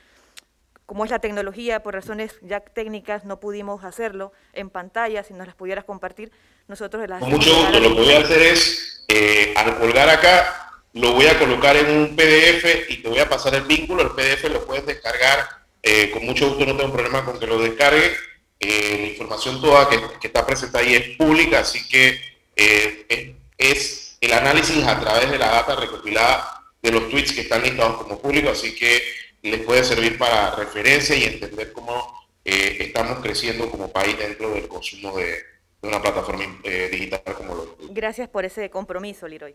como es la tecnología, por razones ya técnicas, no pudimos hacerlo en pantalla, si nos las pudieras compartir, nosotros las...
Con mucho gusto, lo que voy a hacer es, eh, al colgar acá, lo voy a colocar en un PDF y te voy a pasar el vínculo, el PDF lo puedes descargar, eh, con mucho gusto no tengo problema con que lo descargue, la información toda que, que está presentada ahí es pública, así que eh, es el análisis a través de la data recopilada de los tweets que están listados como públicos, así que les puede servir para referencia y entender cómo eh, estamos creciendo como país dentro del consumo de, una plataforma eh, digital como los
Gracias por ese compromiso, Liroy.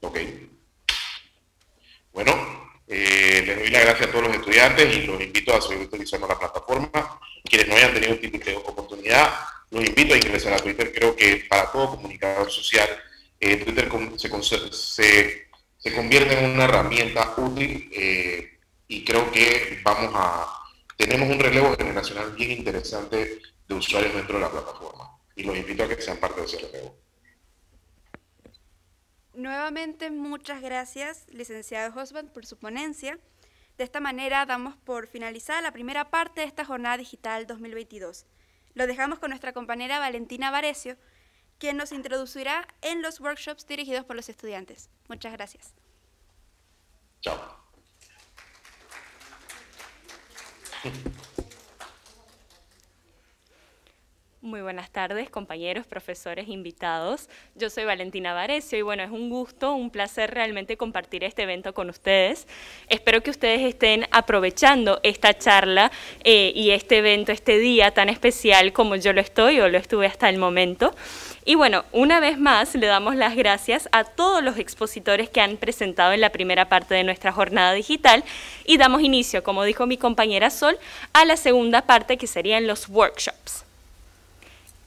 Ok. Bueno, les doy las gracias a todos los estudiantes y los invito a seguir utilizando la plataforma. Quienes no hayan tenido de oportunidad, los invito a ingresar a Twitter. Creo que para todo comunicador social, eh, Twitter se, se, convierte en una herramienta útil eh, y creo que vamos a tenemos un relevo generacional bien interesante de usuarios dentro de la plataforma y los invito a que sean parte de ese relevo.
Nuevamente, muchas gracias, licenciado Hosband, por su ponencia. De esta manera damos por finalizada la primera parte de esta jornada digital 2022. Lo dejamos con nuestra compañera Valentina Varecio, quien nos introducirá en los workshops dirigidos por los estudiantes. Muchas gracias.
Chao.
Muy buenas tardes, compañeros, profesores, invitados. Yo soy Valentina Varecio y bueno, es un gusto, un placer realmente compartir este evento con ustedes. Espero que ustedes estén aprovechando esta charla eh, y este evento, este día tan especial como yo lo estoy o lo estuve hasta el momento. Y bueno, una vez más le damos las gracias a todos los expositores que han presentado en la primera parte de nuestra jornada digital y damos inicio, como dijo mi compañera Sol, a la segunda parte que serían los workshops.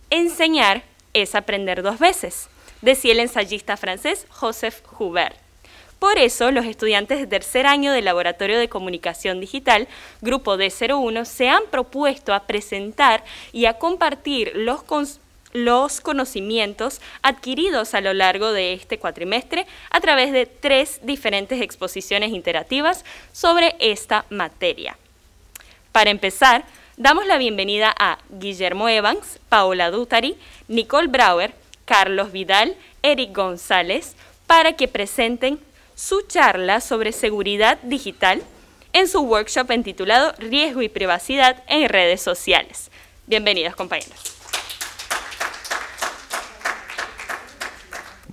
Enseñar es aprender dos veces, decía el ensayista francés Joseph Joubert. Por eso, los estudiantes de tercer año del Laboratorio de Comunicación Digital, Grupo D01, se han propuesto a presentar y a compartir los, los conocimientos adquiridos a lo largo de este cuatrimestre a través de tres diferentes exposiciones interactivas sobre esta materia. Para empezar, Damos la bienvenida a Guillermo Evans, Paola Dutari, Nicole Brauer, Carlos Vidal, Eric González, para que presenten su charla sobre seguridad digital en su workshop intitulado Riesgo y privacidad en redes sociales. Bienvenidos, compañeros.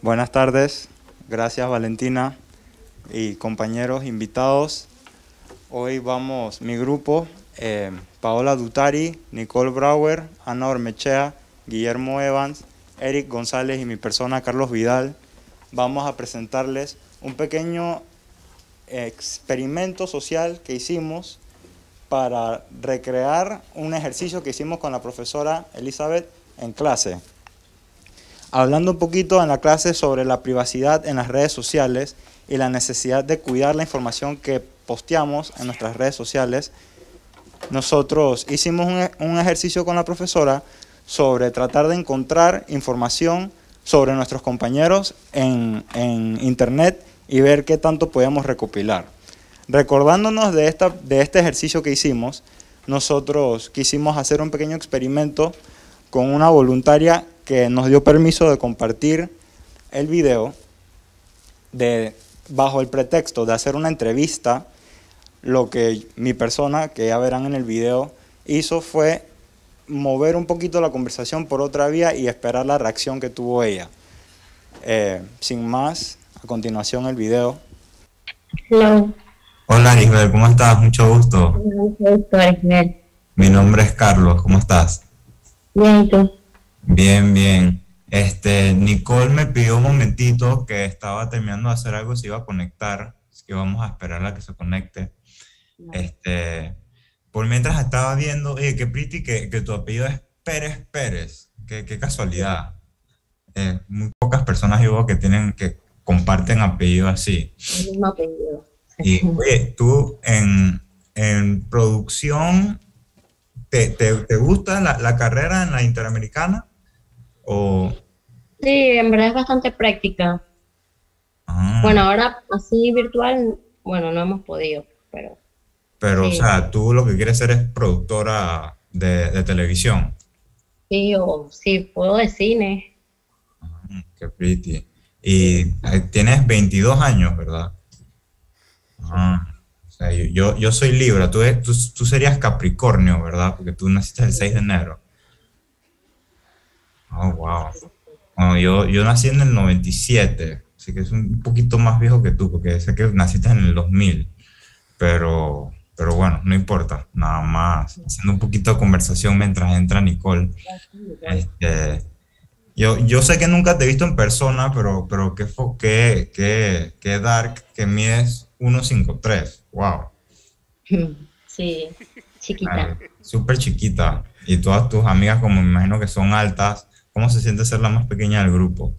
Buenas tardes, gracias Valentina y compañeros invitados. Hoy vamos, mi grupo, eh, Paola Dutari, Nicole Brauer, Ana Ormechea, Guillermo Evans, Eric González y mi persona Carlos Vidal, vamos a presentarles un pequeño experimento social que hicimos para recrear un ejercicio que hicimos con la profesora Elizabeth en clase. Hablando un poquito en la clase sobre la privacidad en las redes sociales y la necesidad de cuidar la información que posteamos en nuestras redes sociales, nosotros hicimos un, ejercicio con la profesora sobre tratar de encontrar información sobre nuestros compañeros en, internet y ver qué tanto podíamos recopilar. Recordándonos de, esta, de este ejercicio que hicimos, nosotros quisimos hacer un pequeño experimento con una voluntaria que nos dio permiso de compartir el video de, bajo el pretexto de hacer una entrevista lo que mi persona, que ya verán en el video, hizo fue
mover un poquito la conversación por otra vía y esperar la reacción que tuvo ella. Eh, sin más, a continuación el video.
Hello.
Hola Arisbel, ¿cómo estás? Mucho gusto.
Mucho gusto, Arisbel.
Mi nombre es Carlos, ¿cómo estás?
Bien, ¿y tú?
Bien, bien. Este, Nicole me pidió un momentito que estaba terminando de hacer algo, se iba a conectar, así que vamos a esperar a que se conecte. Este, por mientras estaba viendo, oye, qué pretty que, que tu apellido es Pérez Pérez, qué, qué casualidad. Eh, muy pocas personas yo que tienen, que comparten apellido así.
El mismo apellido.
Y oye, tú en, en producción, ¿te, te, te gusta la, la, carrera en la Interamericana? ¿O...
Sí, en verdad es bastante práctica. Ah. Bueno, ahora así virtual, bueno, no hemos podido, pero...
Pero, sí. o sea, tú lo que quieres ser es productora de, de televisión.
Sí, o sí, puedo de cine.
Ah, qué pretty. Y tienes 22 años, ¿verdad? Ah, o sea, yo, yo soy Libra, tú, tú, tú, serías Capricornio, ¿verdad? Porque tú naciste el 6 de enero. Oh, wow. Bueno, yo, yo nací en el 97, así que es un poquito más viejo que tú, porque sé que naciste en el 2000. Pero, pero bueno, no importa, nada más haciendo un poquito de conversación mientras entra Nicole. Este, yo, yo sé que nunca te he visto en persona, pero, pero qué, qué, qué, qué dark que mides 153. Wow.
Sí, chiquita.
Súper chiquita. Y todas tus amigas, como me imagino que son altas, ¿cómo se siente ser la más pequeña del grupo?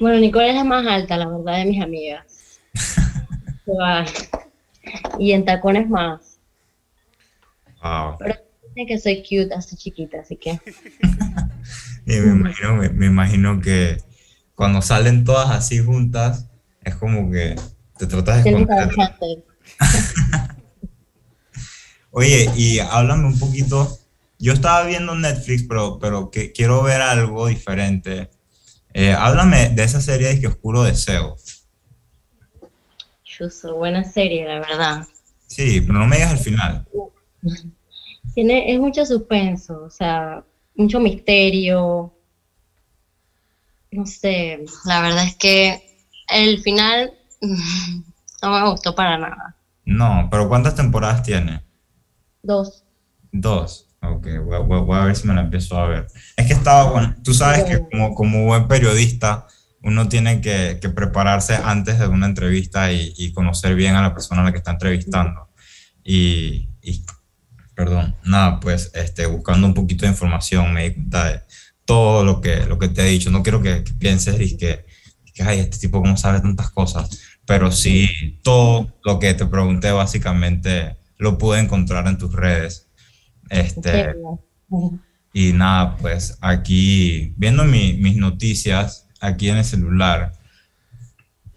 Bueno, Nicole es la más alta, la verdad, de mis amigas. y en tacones más.
Wow.
Pero que soy cute, así chiquita, así que.
y me imagino, me, me, imagino que cuando salen todas así juntas, es como que te tratas de esconder. Oye, y háblame un poquito. Yo estaba viendo Netflix, pero, pero que quiero ver algo diferente. Eh, háblame de esa serie de que Oscuro Deseo.
Chuso, buena serie, la verdad.
Sí, pero no me digas el final.
Tiene, es mucho suspenso, o sea, mucho misterio. No sé, la verdad es que el final no me gustó para nada.
No, pero ¿cuántas temporadas tiene?
Dos.
Dos. Ok, voy, voy, voy, a ver si me la empiezo a ver. Es que estaba, bueno, tú sabes que como, como buen periodista, uno tiene que, que, prepararse antes de una entrevista y, y, conocer bien a la persona a la que está entrevistando. Y, y, perdón, nada, pues este, buscando un poquito de información me di cuenta de todo lo que, lo que te he dicho. No quiero que, que pienses y que, que, ay, este tipo cómo sabe tantas cosas, pero sí, todo lo que te pregunté básicamente lo pude encontrar en tus redes. Este, y nada, pues aquí, viendo mi, mis noticias aquí en el celular,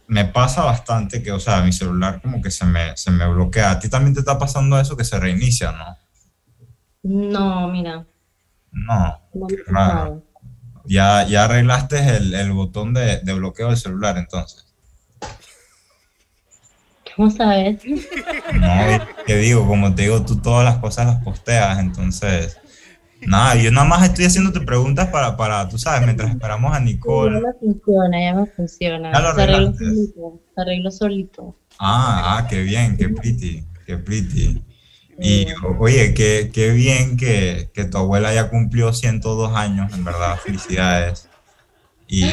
me pasa bastante que, o sea, mi celular como que se me, se me bloquea. ¿A ti también te está pasando eso que se reinicia, no?
No, mira.
No, no claro. Ya, ya arreglaste el, el botón de, de bloqueo del celular, entonces.
¿Cómo sabes?
No, que digo, como te digo, tú todas las cosas las posteas, entonces, nada, yo nada más estoy haciéndote preguntas para, para tú sabes, mientras esperamos a Nicole.
Ya me funciona, ya me funciona.
Ya lo
se arregló solito, se arregló solito.
Ah, ah, qué bien, qué pretty, qué pretty. Y oye, qué, qué bien que, que tu abuela ya cumplió 102 años, en verdad, felicidades. Y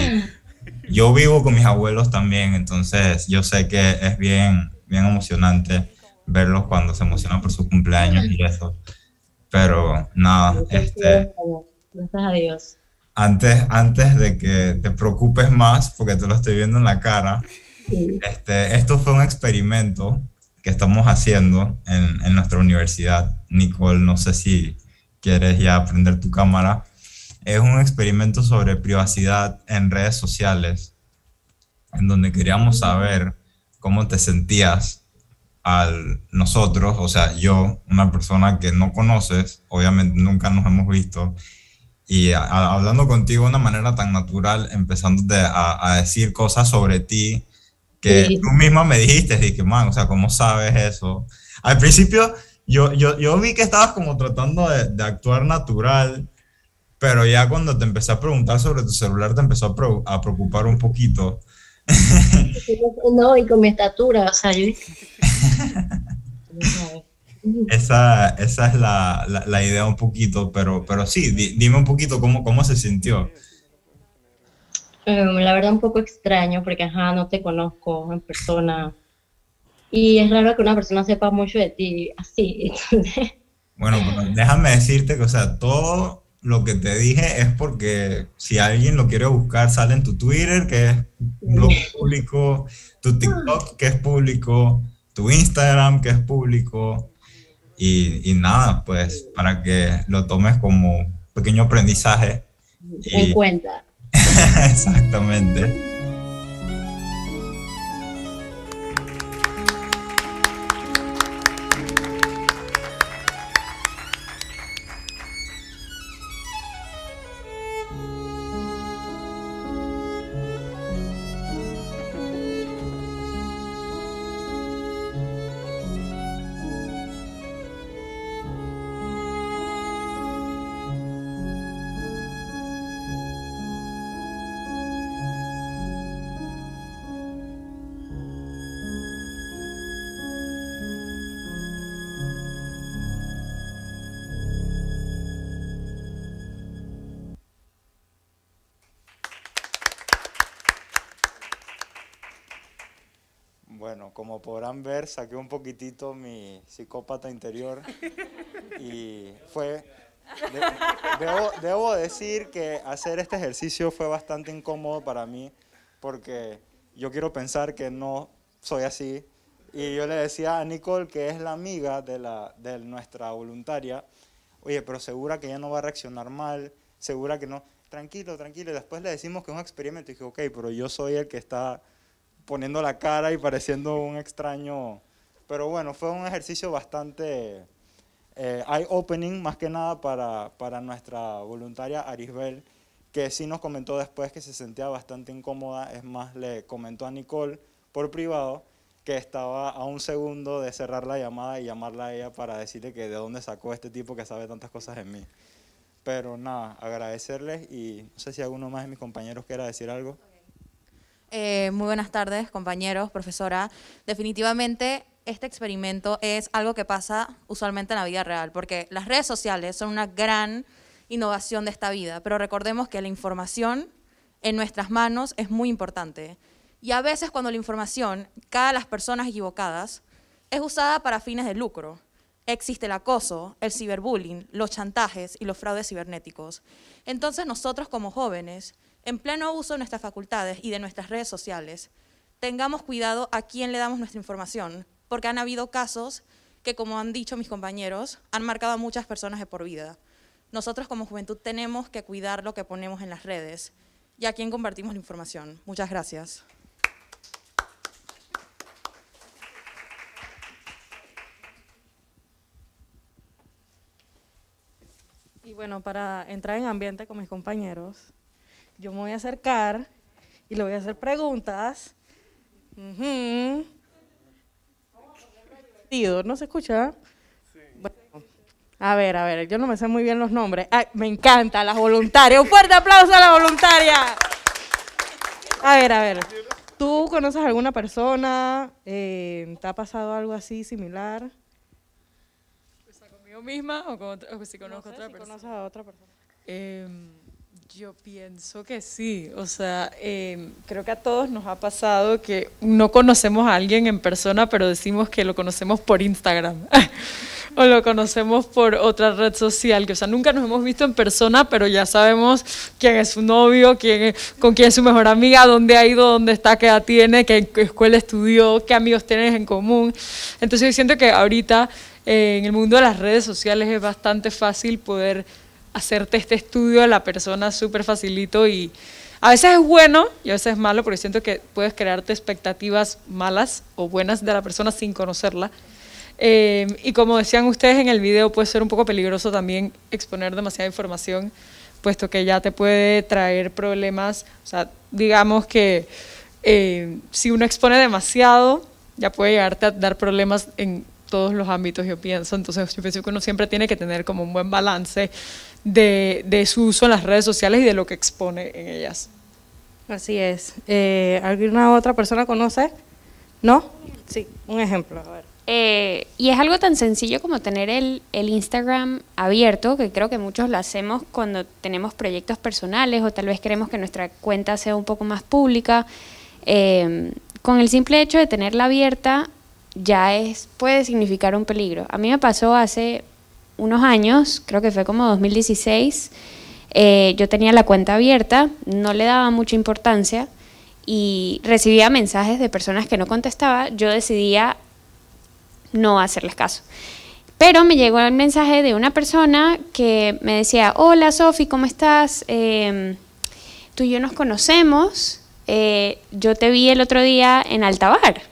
yo vivo con mis abuelos también, entonces yo sé que es bien, bien emocionante verlos cuando se emocionan por su cumpleaños y eso. Pero nada, este...
Gracias a Dios.
Antes, antes de que te preocupes más, porque te lo estoy viendo en la cara,
sí.
este, esto fue un experimento que estamos haciendo en, en nuestra universidad. Nicole, no sé si quieres ya prender tu cámara es un experimento sobre privacidad en redes sociales, en donde queríamos saber cómo te sentías al nosotros, o sea, yo, una persona que no conoces, obviamente nunca nos hemos visto, y a, a, hablando contigo de una manera tan natural, empezando a, a, decir cosas sobre ti que sí. tú misma me dijiste, dije, man, o sea, ¿cómo sabes eso? Al principio yo, yo, yo vi que estabas como tratando de, de, actuar natural, pero ya cuando te empecé a preguntar sobre tu celular te empezó a, a preocupar un poquito.
No, y con mi estatura, o sea, yo...
esa, esa es la, la, la, idea un poquito, pero, pero sí, dime un poquito cómo, cómo se sintió.
Um, la verdad un poco extraño porque, ajá, no te conozco en persona. Y es raro que una persona sepa mucho de ti así.
Bueno, déjame decirte que, o sea, todo lo que te dije es porque si alguien lo quiere buscar, sale en tu Twitter, que es blog público, tu TikTok, que es público, tu Instagram, que es público. Y, y nada, pues para que lo tomes como pequeño aprendizaje.
En cuenta.
Exactamente.
Bueno, como podrán ver, saqué un poquitito mi psicópata interior y fue... debo, debo, decir que hacer este ejercicio fue bastante incómodo para mí porque yo quiero pensar que no soy así. Y yo le decía a Nicole, que es la amiga de, la, de nuestra voluntaria, oye, pero segura que ella no va a reaccionar mal, segura que no, tranquilo, tranquilo. Y después le decimos que es un experimento y dije, ok, pero yo soy el que está poniendo la cara y pareciendo un extraño. Pero bueno, fue un ejercicio bastante eh, eye-opening, más que nada para, para nuestra voluntaria Arisbel, que sí nos comentó después que se sentía bastante incómoda. Es más, le comentó a Nicole por privado que estaba a un segundo de cerrar la llamada y llamarla a ella para decirle que de dónde sacó este tipo que sabe tantas cosas en mí. Pero nada, agradecerles y no sé si alguno más de mis compañeros quiera decir algo.
Eh, muy buenas tardes, compañeros, profesora. Definitivamente este experimento es algo que pasa usualmente en la vida real, porque las redes sociales son una gran innovación de esta vida, pero recordemos que la información en nuestras manos es muy importante. Y a veces cuando la información cae a las personas equivocadas, es usada para fines de lucro. Existe el acoso, el ciberbullying, los chantajes y los fraudes cibernéticos. Entonces nosotros como jóvenes en pleno uso de nuestras facultades y de nuestras redes sociales, tengamos cuidado a quién le damos nuestra información, porque han habido casos que, como han dicho mis compañeros, han marcado a muchas personas de por vida. Nosotros como juventud tenemos que cuidar lo que ponemos en las redes y a quién compartimos la información. Muchas gracias.
Y bueno, para entrar en ambiente con mis compañeros, yo me voy a acercar y le voy a hacer preguntas. ¿No se escucha? a ver, a ver, yo no me sé muy bien los nombres. me encanta, las voluntarias. Un fuerte aplauso a la voluntaria. A ver, a ver. ¿Tú conoces a alguna persona? Eh, ¿Te ha pasado algo así similar?
¿Conmigo misma o, con si conozco
a
otra persona?
conoces a otra persona.
Em, yo pienso que sí, o sea, em, creo que a todos nos ha pasado que no conocemos a alguien en persona, pero decimos que lo conocemos por Instagram o lo conocemos por otra red social, que o sea, nunca nos hemos visto en persona, pero ya sabemos quién es su novio, quién, con quién es su mejor amiga, dónde ha ido, dónde está, qué edad tiene, qué escuela estudió, qué amigos tienes en común. Entonces yo siento que ahorita eh, en el mundo de las redes sociales es bastante fácil poder hacerte este estudio de la persona súper facilito y a veces es bueno y a veces es malo porque siento que puedes crearte expectativas malas o buenas de la persona sin conocerla. Eh, y como decían ustedes en el video, puede ser un poco peligroso también exponer demasiada información, puesto que ya te puede traer problemas. O sea, digamos que eh, si uno expone demasiado, ya puede llegarte a dar problemas en todos los ámbitos, yo pienso. Entonces, yo pienso que uno siempre tiene que tener como un buen balance de, de su uso en las redes sociales y de lo que expone en ellas.
Así es. Eh, ¿Alguna otra persona conoce? ¿No? Sí, un ejemplo. A ver.
Eh, y es algo tan sencillo como tener el, el, Instagram abierto, que creo que muchos lo hacemos cuando tenemos proyectos personales o tal vez queremos que nuestra cuenta sea un poco más pública. Eh, con el simple hecho de tenerla abierta ya es, puede significar un peligro. A mí me pasó hace unos años, creo que fue como 2016, eh, yo tenía la cuenta abierta, no le daba mucha importancia y recibía mensajes de personas que no contestaba, yo decidía no hacerles caso. Pero me llegó el mensaje de una persona que me decía, hola Sofi, ¿cómo estás? Eh, tú y yo nos conocemos, eh, yo te vi el otro día en Altabar.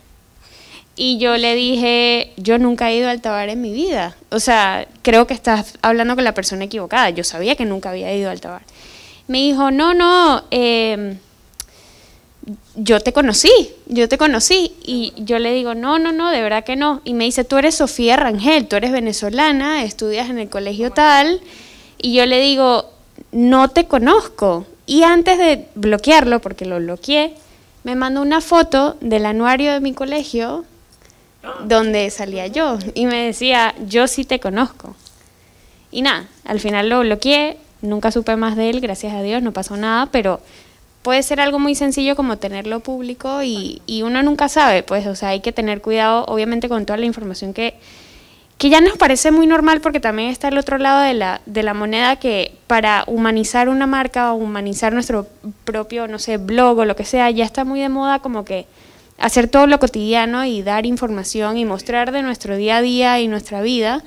Y yo le dije, yo nunca he ido a Altabar en mi vida. O sea, creo que estás hablando con la persona equivocada. Yo sabía que nunca había ido a Altabar. Me dijo, no, no, eh, yo te conocí, yo te conocí. Y yo le digo, no, no, no, de verdad que no. Y me dice, tú eres Sofía Rangel, tú eres venezolana, estudias en el colegio tal. Y yo le digo, no te conozco. Y antes de bloquearlo, porque lo bloqueé, me mandó una foto del anuario de mi colegio donde salía yo. Y me decía, yo sí te conozco. Y nada, al final lo bloqueé, nunca supe más de él, gracias a Dios, no pasó nada, pero puede ser algo muy sencillo como tenerlo público y, y, uno nunca sabe, pues, o sea, hay que tener cuidado, obviamente, con toda la información que, que ya nos parece muy normal porque también está el otro lado de la, de la moneda que para humanizar una marca o humanizar nuestro propio, no sé, blog o lo que sea, ya está muy de moda como que hacer todo lo cotidiano y dar información y mostrar de nuestro día a día y nuestra vida,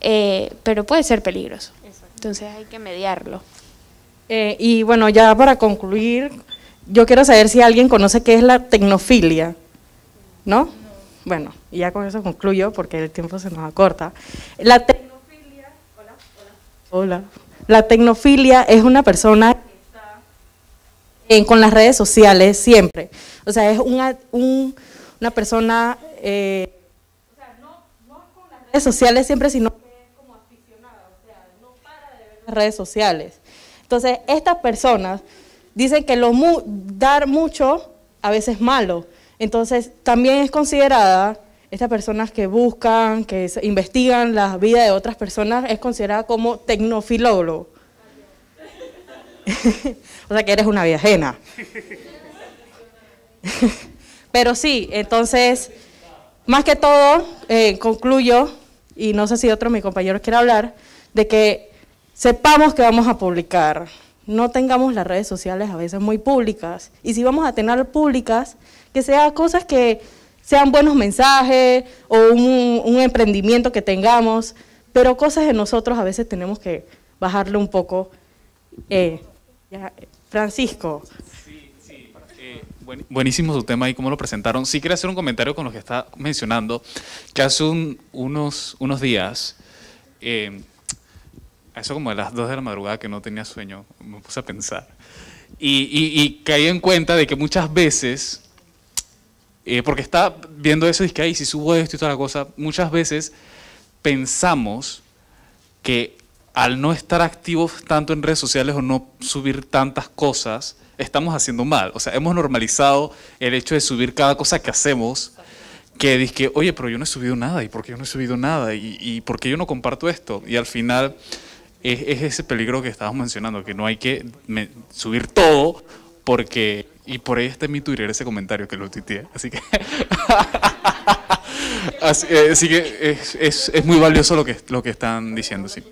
eh, pero puede ser peligroso. Entonces hay que mediarlo.
Eh, y bueno, ya para concluir, yo quiero saber si alguien conoce qué es la tecnofilia, ¿no? Bueno, y ya con eso concluyo porque el tiempo se nos acorta. La tecnofilia, hola, hola. La tecnofilia es una persona con las redes sociales siempre. O sea, es una, un, una persona, eh, o sea, no, no con las redes sociales siempre, sino que es como aficionada, o sea, no para de ver las redes sociales. Entonces, estas personas dicen que lo mu dar mucho a veces es malo. Entonces, también es considerada, estas personas que buscan, que investigan la vida de otras personas, es considerada como tecnofilólogo. o sea, que eres una viajena. Pero sí, entonces, más que todo, eh, concluyo, y no sé si otro de mis compañeros quiere hablar, de que sepamos que vamos a publicar. No tengamos las redes sociales a veces muy públicas. Y si vamos a tener públicas, que sean cosas que sean buenos mensajes o un, emprendimiento que tengamos, pero cosas de nosotros a veces tenemos que bajarle un poco. Eh, Francisco.
Buenísimo su tema y cómo lo presentaron. Sí quería hacer un comentario con lo que está mencionando, que hace un, unos, unos días, eh, eso como a las 2 de la madrugada que no tenía sueño, me puse a pensar. Y, y, caí en cuenta de que muchas veces, eh, porque estaba viendo eso y es que, ay, si subo esto y toda la cosa, muchas veces pensamos que al no estar activos tanto en redes sociales o no subir tantas cosas, estamos haciendo mal. O sea, hemos normalizado el hecho de subir cada cosa que hacemos, que dice, oye, pero yo no he subido nada, ¿y por qué yo no he subido nada? ¿Y, y por qué yo no comparto esto? Y al final es, es ese peligro que estábamos mencionando, que no hay que subir todo, porque, y por ahí está en mi Twitter ese comentario que lo tuiteé, así que... así, eh, así, que es, es, es, muy valioso lo que, lo que están diciendo, sí.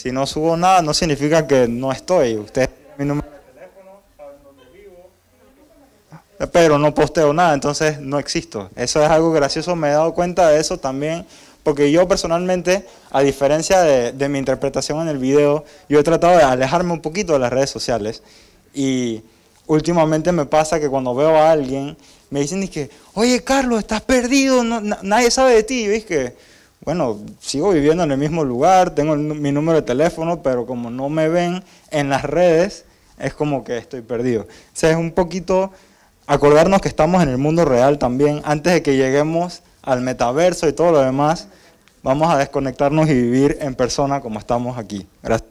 Si no subo nada, no significa que no estoy. Usted mi número de teléfono, saben dónde vivo, pero no posteo nada, entonces no existo. Eso es algo gracioso, me he dado cuenta de eso también, porque yo personalmente, a diferencia de, mi interpretación en el video, yo he tratado de alejarme un poquito de las redes sociales y últimamente me pasa que cuando veo a alguien, me dicen que, oye Carlos, estás perdido, no, nadie sabe de ti. Y que, bueno, sigo viviendo en el mismo lugar, tengo el, mi número de teléfono, pero como no me ven en las redes, es como que estoy perdido. O sea, es un poquito acordarnos que estamos en el mundo real también, antes de que lleguemos al metaverso y todo lo demás, vamos a desconectarnos y vivir en persona como estamos aquí. Gracias.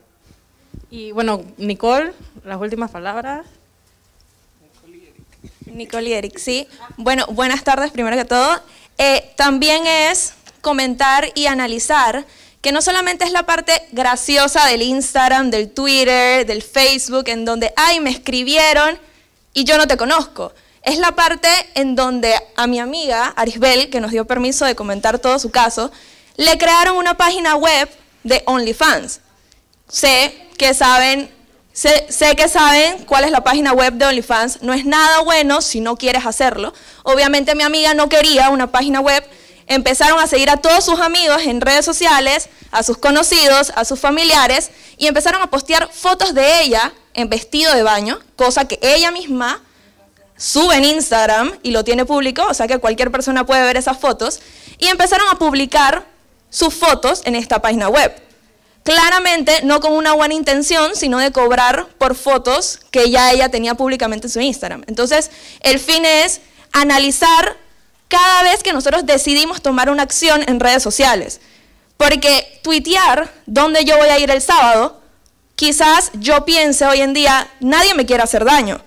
Y bueno, Nicole, las últimas palabras.
Nicole y Eric, sí. Bueno, buenas tardes primero que todo. Eh, también es comentar y analizar que no solamente es la parte graciosa del Instagram, del Twitter, del Facebook, en donde, ay, me escribieron y yo no te conozco. Es la parte en donde a mi amiga Arisbel, que nos dio permiso de comentar todo su caso, le crearon una página web de OnlyFans. Sé que saben, sé, sé, que saben cuál es la página web de OnlyFans. No es nada bueno si no quieres hacerlo. Obviamente mi amiga no quería una página web. Empezaron a seguir a todos sus amigos en redes sociales, a sus conocidos, a sus familiares, y empezaron a postear fotos de ella en vestido de baño, cosa que ella misma sube en Instagram y lo tiene público, o sea que cualquier persona puede ver esas fotos, y empezaron a publicar sus fotos en esta página web. Claramente no con una buena intención, sino de cobrar por fotos que ya ella tenía públicamente en su Instagram. Entonces, el fin es analizar cada vez que nosotros decidimos tomar una acción en redes sociales. Porque tuitear dónde yo voy a ir el sábado, quizás yo piense hoy en día, nadie me quiere hacer daño.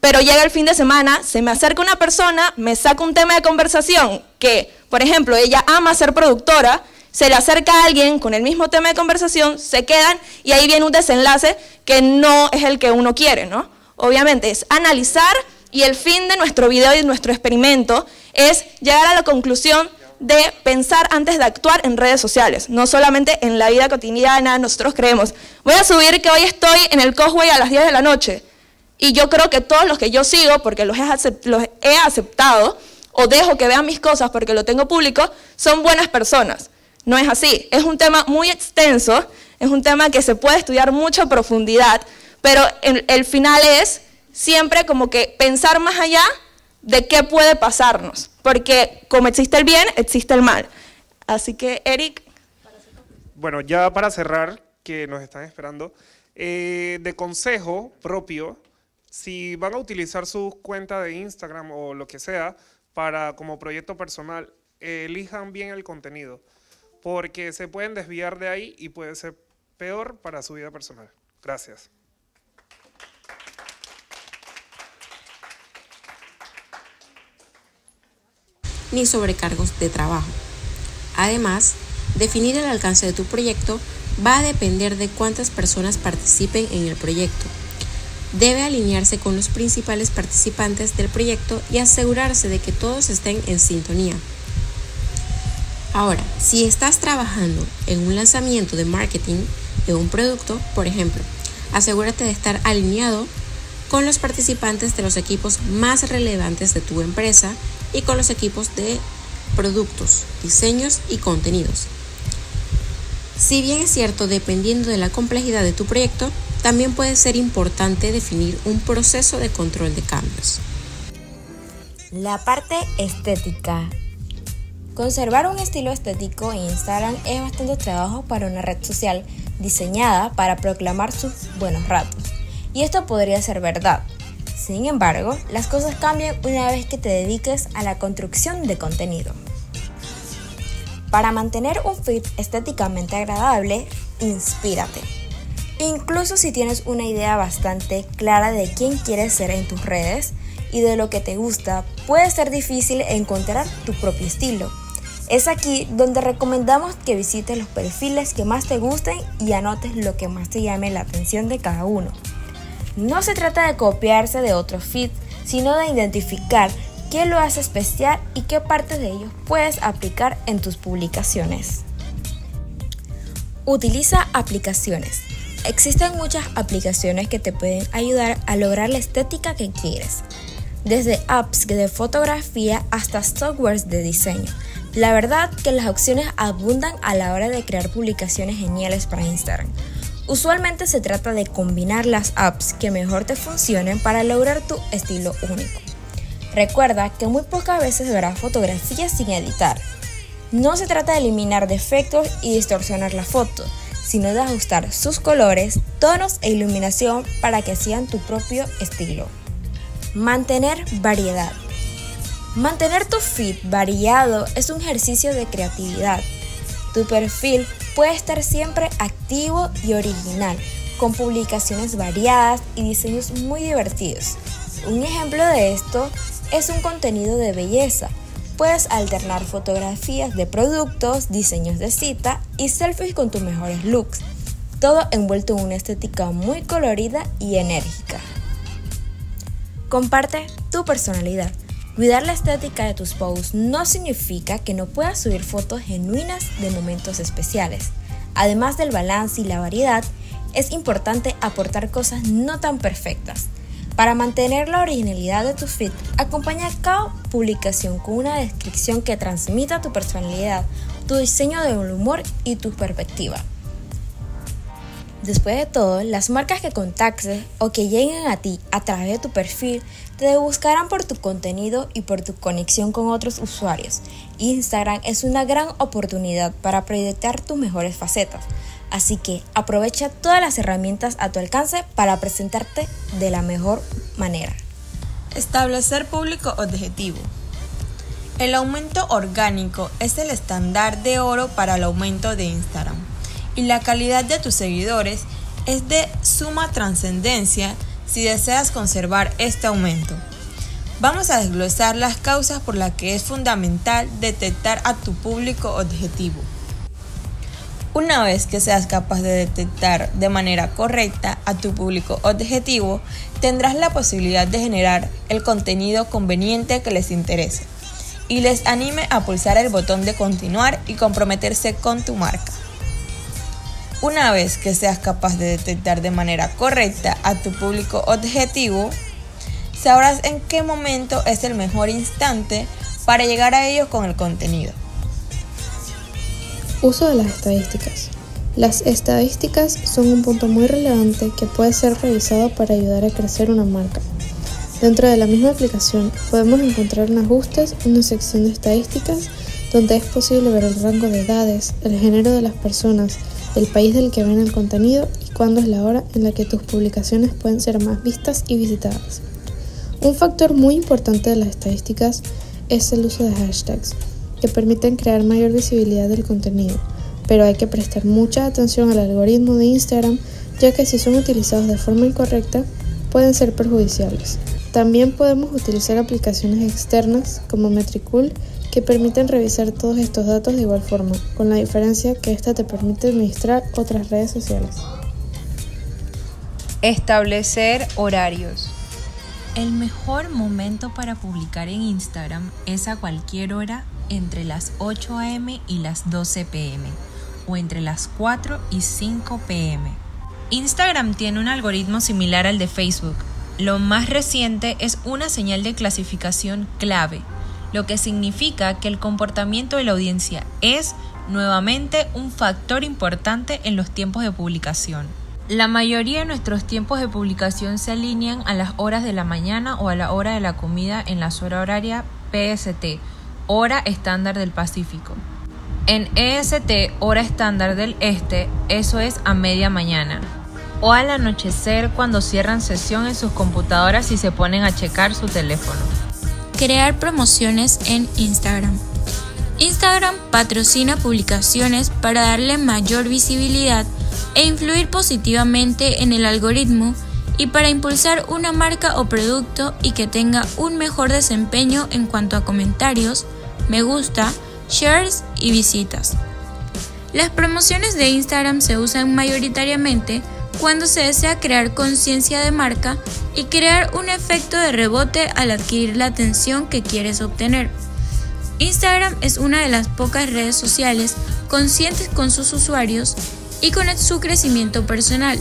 Pero llega el fin de semana, se me acerca una persona, me saca un tema de conversación que, por ejemplo, ella ama ser productora se le acerca a alguien con el mismo tema de conversación, se quedan y ahí viene un desenlace que no es el que uno quiere, ¿no? Obviamente es analizar y el fin de nuestro video y nuestro experimento es llegar a la conclusión de pensar antes de actuar en redes sociales, no solamente en la vida cotidiana, nosotros creemos, voy a subir que hoy estoy en el Cosway a las 10 de la noche y yo creo que todos los que yo sigo, porque los he aceptado o dejo que vean mis cosas porque lo tengo público, son buenas personas. No es así. Es un tema muy extenso, es un tema que se puede estudiar mucha profundidad, pero el, final es siempre como que pensar más allá de qué puede pasarnos, porque como existe el bien, existe el mal. Así que, Eric.
Bueno, ya para cerrar, que nos están esperando, eh, de consejo propio, si van a utilizar su cuenta de Instagram o lo que sea para como proyecto personal, elijan bien el contenido porque se pueden desviar de ahí y puede ser peor para su vida personal. Gracias.
Ni sobrecargos de trabajo. Además, definir el alcance de tu proyecto va a depender de cuántas personas participen en el proyecto. Debe alinearse con los principales participantes del proyecto y asegurarse de que todos estén en sintonía. Ahora, si estás trabajando en un lanzamiento de marketing de un producto, por ejemplo, asegúrate de estar alineado con los participantes de los equipos más relevantes de tu empresa y con los equipos de productos, diseños y contenidos. Si bien es cierto, dependiendo de la complejidad de tu proyecto, también puede ser importante definir un proceso de control de cambios.
La parte estética Conservar un estilo estético en Instagram es bastante trabajo para una red social diseñada para proclamar sus buenos ratos. Y esto podría ser verdad. Sin embargo, las cosas cambian una vez que te dediques a la construcción de contenido. Para mantener un feed estéticamente agradable, inspírate. Incluso si tienes una idea bastante clara de quién quieres ser en tus redes y de lo que te gusta, puede ser difícil encontrar tu propio estilo es aquí donde recomendamos que visites los perfiles que más te gusten y anotes lo que más te llame la atención de cada uno. No se trata de copiarse de otro feed, sino de identificar qué lo hace especial y qué partes de ellos puedes aplicar en tus publicaciones. Utiliza aplicaciones. Existen muchas aplicaciones que te pueden ayudar a lograr la estética que quieres, desde apps de fotografía hasta softwares de diseño la verdad que las opciones abundan a la hora de crear publicaciones geniales para Instagram. Usualmente se trata de combinar las apps que mejor te funcionen para lograr tu estilo único. Recuerda que muy pocas veces verás fotografías sin editar. No se trata de eliminar defectos y distorsionar la foto, sino de ajustar sus colores, tonos e iluminación para que sigan tu propio estilo. Mantener variedad. Mantener tu feed variado es un ejercicio de creatividad. Tu perfil puede estar siempre activo y original, con publicaciones variadas y diseños muy divertidos. Un ejemplo de esto es un contenido de belleza. Puedes alternar fotografías de productos, diseños de cita y selfies con tus mejores looks, todo envuelto en una estética muy colorida y enérgica. Comparte tu personalidad. Cuidar la estética de tus posts no significa que no puedas subir fotos genuinas de momentos especiales. Además del balance y la variedad, es importante aportar cosas no tan perfectas. Para mantener la originalidad de tu feed, acompaña cada publicación con una descripción que transmita tu personalidad, tu diseño del humor y tu perspectiva. Después de todo, las marcas que contactes o que lleguen a ti a través de tu perfil te buscarán por tu contenido y por tu conexión con otros usuarios. Instagram es una gran oportunidad para proyectar tus mejores facetas, así que aprovecha todas las herramientas a tu alcance para presentarte de la mejor manera.
Establecer público objetivo. El aumento orgánico es el estándar de oro para el aumento de Instagram y la calidad de tus seguidores es de suma trascendencia si deseas conservar este aumento. Vamos a desglosar las causas por las que es fundamental detectar a tu público objetivo. Una vez que seas capaz de detectar de manera correcta a tu público objetivo, tendrás la posibilidad de generar el contenido conveniente que les interese y les anime a pulsar el botón de continuar y comprometerse con tu marca. Una vez que seas capaz de detectar de manera correcta a tu público objetivo, sabrás en qué momento es el mejor instante para llegar a ellos con el contenido.
Uso de las estadísticas. Las estadísticas son un punto muy relevante que puede ser revisado para ayudar a crecer una marca. Dentro de la misma aplicación podemos encontrar en ajustes una sección de estadísticas donde es posible ver el rango de edades, el género de las personas, el país del que ven el contenido y cuándo es la hora en la que tus publicaciones pueden ser más vistas y visitadas. Un factor muy importante de las estadísticas es el uso de hashtags, que permiten crear mayor visibilidad del contenido, pero hay que prestar mucha atención al algoritmo de Instagram, ya que si son utilizados de forma incorrecta, pueden ser perjudiciales. También podemos utilizar aplicaciones externas como Metricool que permiten revisar todos estos datos de igual forma, con la diferencia que esta te permite administrar otras redes sociales.
Establecer horarios. El mejor momento para publicar en Instagram es a cualquier hora entre las 8 a.m. y las 12 p.m. o entre las 4 y 5 p.m. Instagram tiene un algoritmo similar al de Facebook. Lo más reciente es una señal de clasificación clave lo que significa que el comportamiento de la audiencia es nuevamente un factor importante en los tiempos de publicación. La mayoría de nuestros tiempos de publicación se alinean a las horas de la mañana o a la hora de la comida en la hora horaria PST, hora estándar del Pacífico. En EST, hora estándar del Este, eso es a media mañana. O al anochecer cuando cierran sesión en sus computadoras y se ponen a checar su teléfono
crear promociones en Instagram. Instagram patrocina publicaciones para darle mayor visibilidad e influir positivamente en el algoritmo y para impulsar una marca o producto y que tenga un mejor desempeño en cuanto a comentarios, me gusta, shares y visitas. Las promociones de Instagram se usan mayoritariamente cuando se desea crear conciencia de marca y crear un efecto de rebote al adquirir la atención que quieres obtener. Instagram es una de las pocas redes sociales conscientes con sus usuarios y con su crecimiento personal,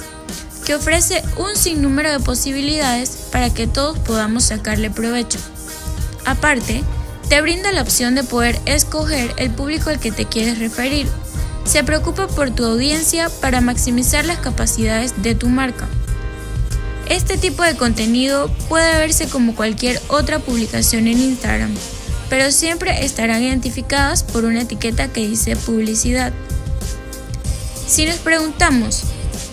que ofrece un sinnúmero de posibilidades para que todos podamos sacarle provecho. Aparte, te brinda la opción de poder escoger el público al que te quieres referir se preocupa por tu audiencia para maximizar las capacidades de tu marca. Este tipo de contenido puede verse como cualquier otra publicación en Instagram, pero siempre estarán identificadas por una etiqueta que dice publicidad. Si nos preguntamos,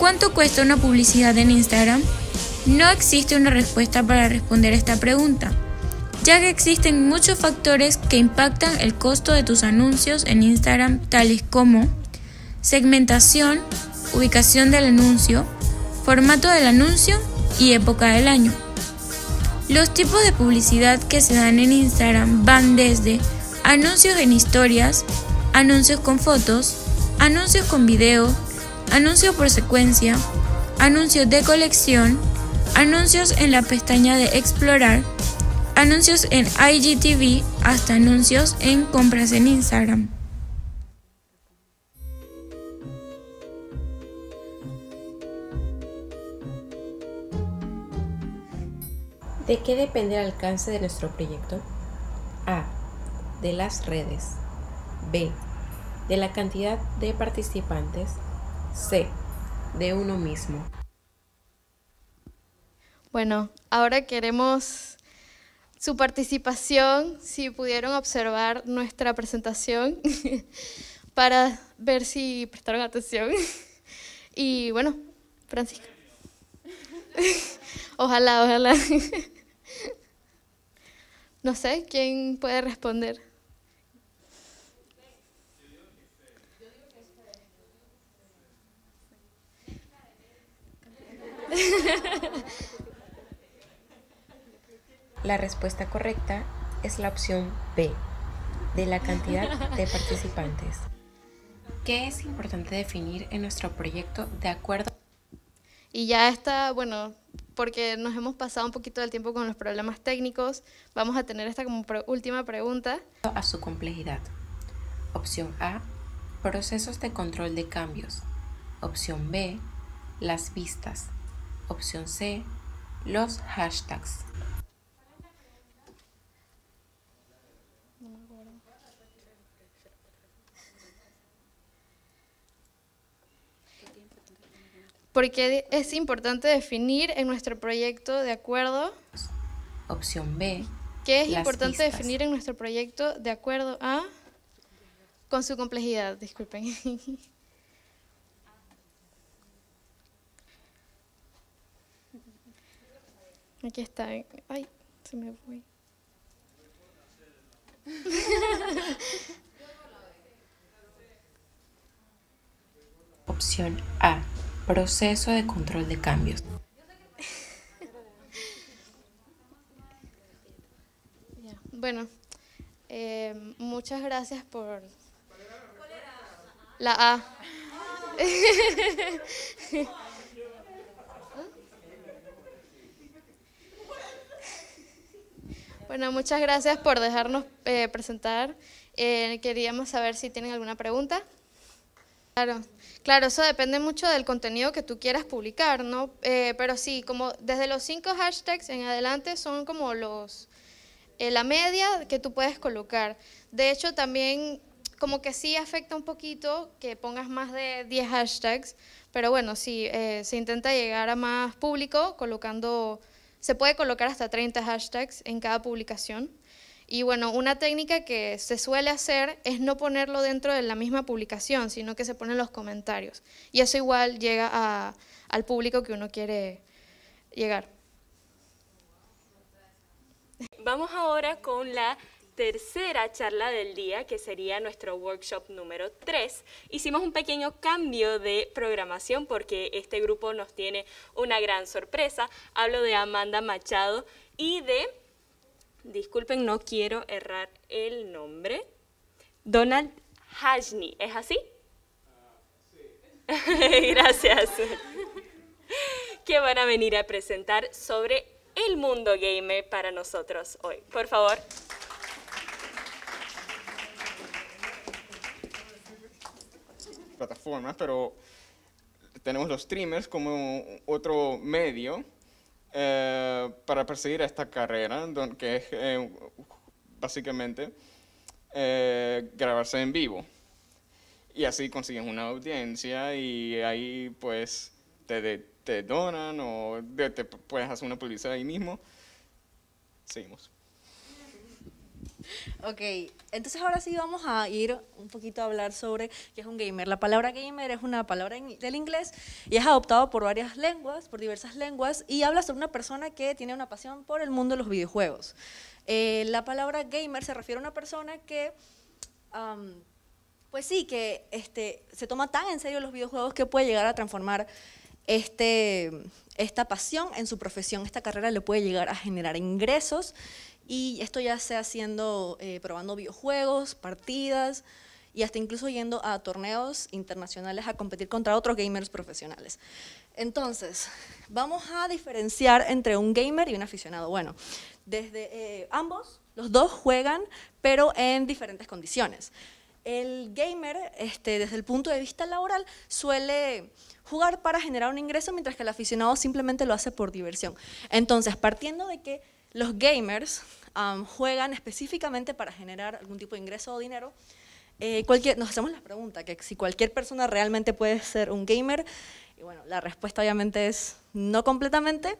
¿Cuánto cuesta una publicidad en Instagram? No existe una respuesta para responder esta pregunta, ya que existen muchos factores que impactan el costo de tus anuncios en Instagram, tales como segmentación, ubicación del anuncio, formato del anuncio y época del año. Los tipos de publicidad que se dan en Instagram van desde anuncios en historias, anuncios con fotos, anuncios con video, anuncios por secuencia, anuncios de colección, anuncios en la pestaña de explorar, anuncios en IGTV hasta anuncios en compras en Instagram.
¿De qué depende el alcance de nuestro proyecto? A. De las redes. B. De la cantidad de participantes. C. De uno mismo.
Bueno, ahora queremos su participación, si pudieron observar nuestra presentación, para ver si prestaron atención. Y bueno, Francisco. Ojalá, ojalá. No sé, ¿quién puede responder?
La respuesta correcta es la opción B, de la cantidad de participantes. ¿Qué es importante definir en nuestro proyecto de acuerdo?
Y ya está, bueno, porque nos hemos pasado un poquito del tiempo con los problemas técnicos, vamos a tener esta como última pregunta.
A su complejidad. Opción A, procesos de control de cambios. Opción B, las vistas. Opción C, los hashtags.
Porque es importante definir en nuestro proyecto de acuerdo.
Opción B.
¿Qué es importante definir en nuestro proyecto de acuerdo a. con su complejidad, disculpen. Aquí está. Ay, se me fue.
Opción A Proceso de control de cambios.
Bueno, eh, muchas gracias por la A. bueno, muchas gracias por dejarnos eh, presentar. Eh, queríamos saber si tienen alguna pregunta. Claro. Claro, eso depende mucho del contenido que tú quieras publicar, ¿no? Eh, pero sí, como desde los cinco hashtags en adelante son como los eh, la media que tú puedes colocar. De hecho, también como que sí afecta un poquito que pongas más de 10 hashtags, pero bueno, sí, eh, se intenta llegar a más público colocando, se puede colocar hasta 30 hashtags en cada publicación. Y bueno, una técnica que se suele hacer es no ponerlo dentro de la misma publicación, sino que se pone en los comentarios. Y eso igual llega al público que uno quiere llegar.
Vamos ahora con la tercera charla del día, que sería nuestro workshop número 3. Hicimos un pequeño cambio de programación porque este grupo nos tiene una gran sorpresa. Hablo de Amanda Machado y de disculpen, no quiero errar el nombre, Donald Hajni, ¿es así? Gracias. que van a venir a presentar sobre el mundo gamer para nosotros hoy. Por favor.
Plataformas, pero tenemos los streamers como otro medio eh, para perseguir esta carrera, que es eh, básicamente eh, grabarse en vivo. Y así consigues una audiencia y ahí pues te, te donan o te puedes hacer una publicidad ahí mismo. Seguimos.
Ok, entonces ahora sí vamos a ir un poquito a hablar sobre qué es un gamer. La palabra gamer es una palabra en- del inglés y es adoptado por varias lenguas, por diversas lenguas, y habla sobre una persona que tiene una pasión por el mundo de los videojuegos. Eh, la palabra gamer se refiere a una persona que, am, pues sí, que este, se toma tan en serio los videojuegos que puede llegar a transformar este, esta pasión en su profesión. Esta carrera le puede llegar a generar ingresos y esto ya sea haciendo, eh, probando videojuegos, partidas y hasta incluso yendo a torneos internacionales a competir contra otros gamers profesionales. Entonces, vamos a diferenciar entre un gamer y un aficionado. Bueno, desde eh, ambos, los dos juegan, pero en diferentes condiciones. El gamer, este, desde el punto de vista laboral, suele jugar para generar un ingreso, mientras que el aficionado simplemente lo hace por diversión. Entonces, partiendo de que los gamers am, juegan específicamente para generar algún tipo de ingreso o dinero, eh, cualquier, nos hacemos la pregunta, que si cualquier persona realmente puede ser un gamer, y bueno, la respuesta obviamente es no completamente.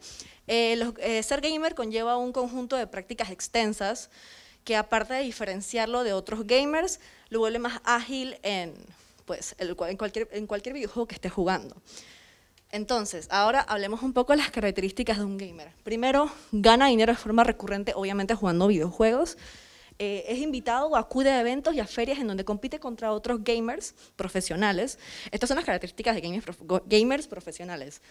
Eh, eh, ser gamer conlleva un conjunto de prácticas extensas que aparte de diferenciarlo de otros gamers, lo vuelve más ágil en, pues, el en, cualquier, en cualquier videojuego que esté jugando. Entonces, ahora hablemos un poco de las características de un gamer. Primero, gana dinero de forma recurrente, obviamente jugando videojuegos. Eh, es invitado o acude a eventos y a ferias en donde compite contra otros gamers profesionales. Estas son las características de gamers, profesionales.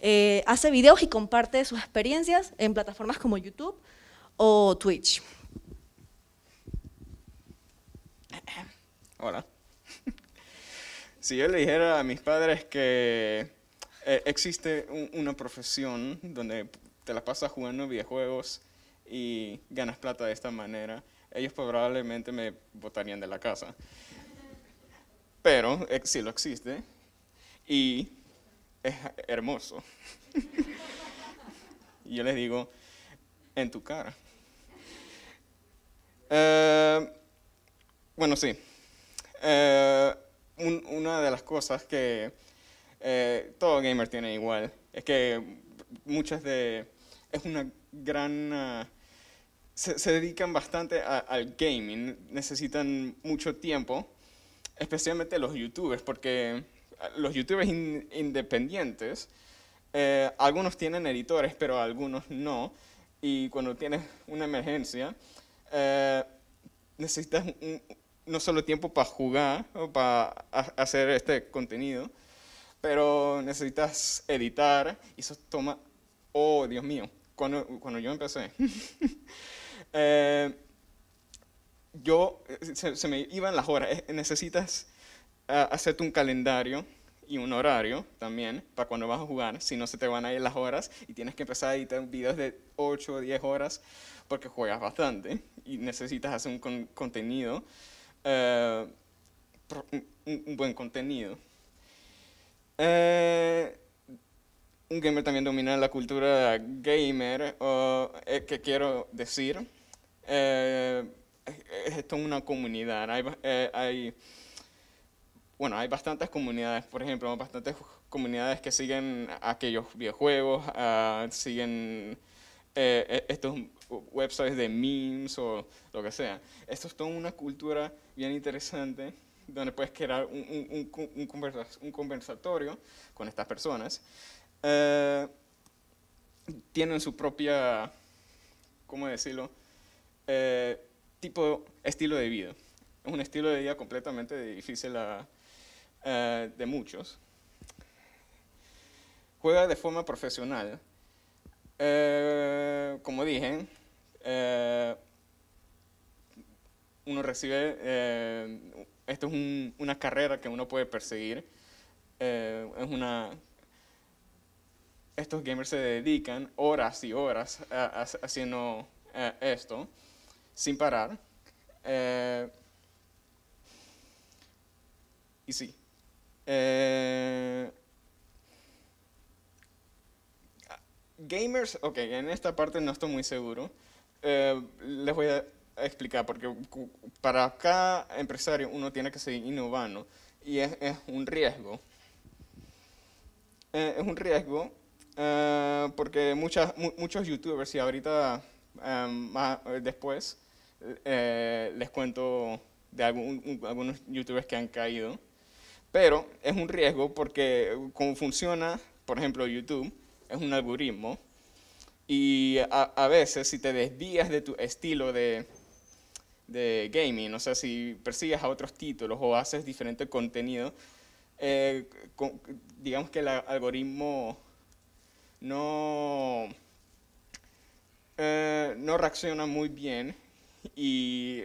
Eh, hace videos y comparte sus experiencias en plataformas como YouTube o Twitch.
Hola. Si yo le dijera a mis padres que eh, existe un- una profesión donde te la pasas jugando videojuegos y ganas plata de esta manera, ellos probablemente me botarían de la casa. Pero eh, sí lo existe y es hermoso. Yo les digo, en tu cara. Eh, bueno, sí. Eh, un- una de las cosas que eh, todo gamer tiene igual. Es que muchas de... Es una gran... ah, se, se dedican bastante a- al gaming, necesitan mucho tiempo, especialmente los youtubers, porque ah, los youtubers in- independientes, eh, algunos tienen editores, pero algunos no, y cuando tienes una emergencia, eh, necesitas un- no solo tiempo para jugar o para ha- hacer este contenido, pero necesitas editar y eso toma, oh Dios mío, cuando, cuando yo empecé, eh, yo, eh, se, se me iban las horas, Eh, necesitas ah, hacerte un calendario y un horario también para cuando vas a jugar, si no se te van a ir las horas y tienes que empezar a editar videos de 8 o 10 horas porque juegas bastante y necesitas hacer un con- contenido, pro- un, un buen contenido. Eh, un gamer también domina la cultura gamer, o, eh, que quiero decir, eh, es esto una comunidad, eh, hay bueno, hay bastantes comunidades, por ejemplo, bastantes comunidades que siguen aquellos videojuegos, ah, siguen eh, estos websites de memes o lo que sea. Esto es toda una cultura bien interesante donde puedes crear un, un- un un conversa- un conversatorio con estas personas. Eh, tienen su propia, ¿cómo decirlo? Eh, tipo, estilo de vida. Es un estilo de vida completamente difícil eh, de muchos. Juega de forma profesional. Como dije, uno recibe, esto es un- una carrera que uno puede perseguir. Eh, es una, estos gamers se dedican horas y horas a- haciendo eh, esto sin parar. Eh, y sí. Gamers, ok, en esta parte no estoy muy seguro. Les voy a explicar, porque para cada empresario uno tiene que seguir innovando y es, es un riesgo. Eh, es un riesgo eh, porque muchas, mu- muchos youtubers y ahorita más, eh, después eh, les cuento de algún- algunos youtubers que han caído, pero es un riesgo porque como funciona, por ejemplo, YouTube, es un algoritmo y a, a veces si te desvías de tu estilo de, de gaming, o sea, si persigues a otros títulos o haces diferente contenido, eh, digamos que el algoritmo no, eh, no reacciona muy bien y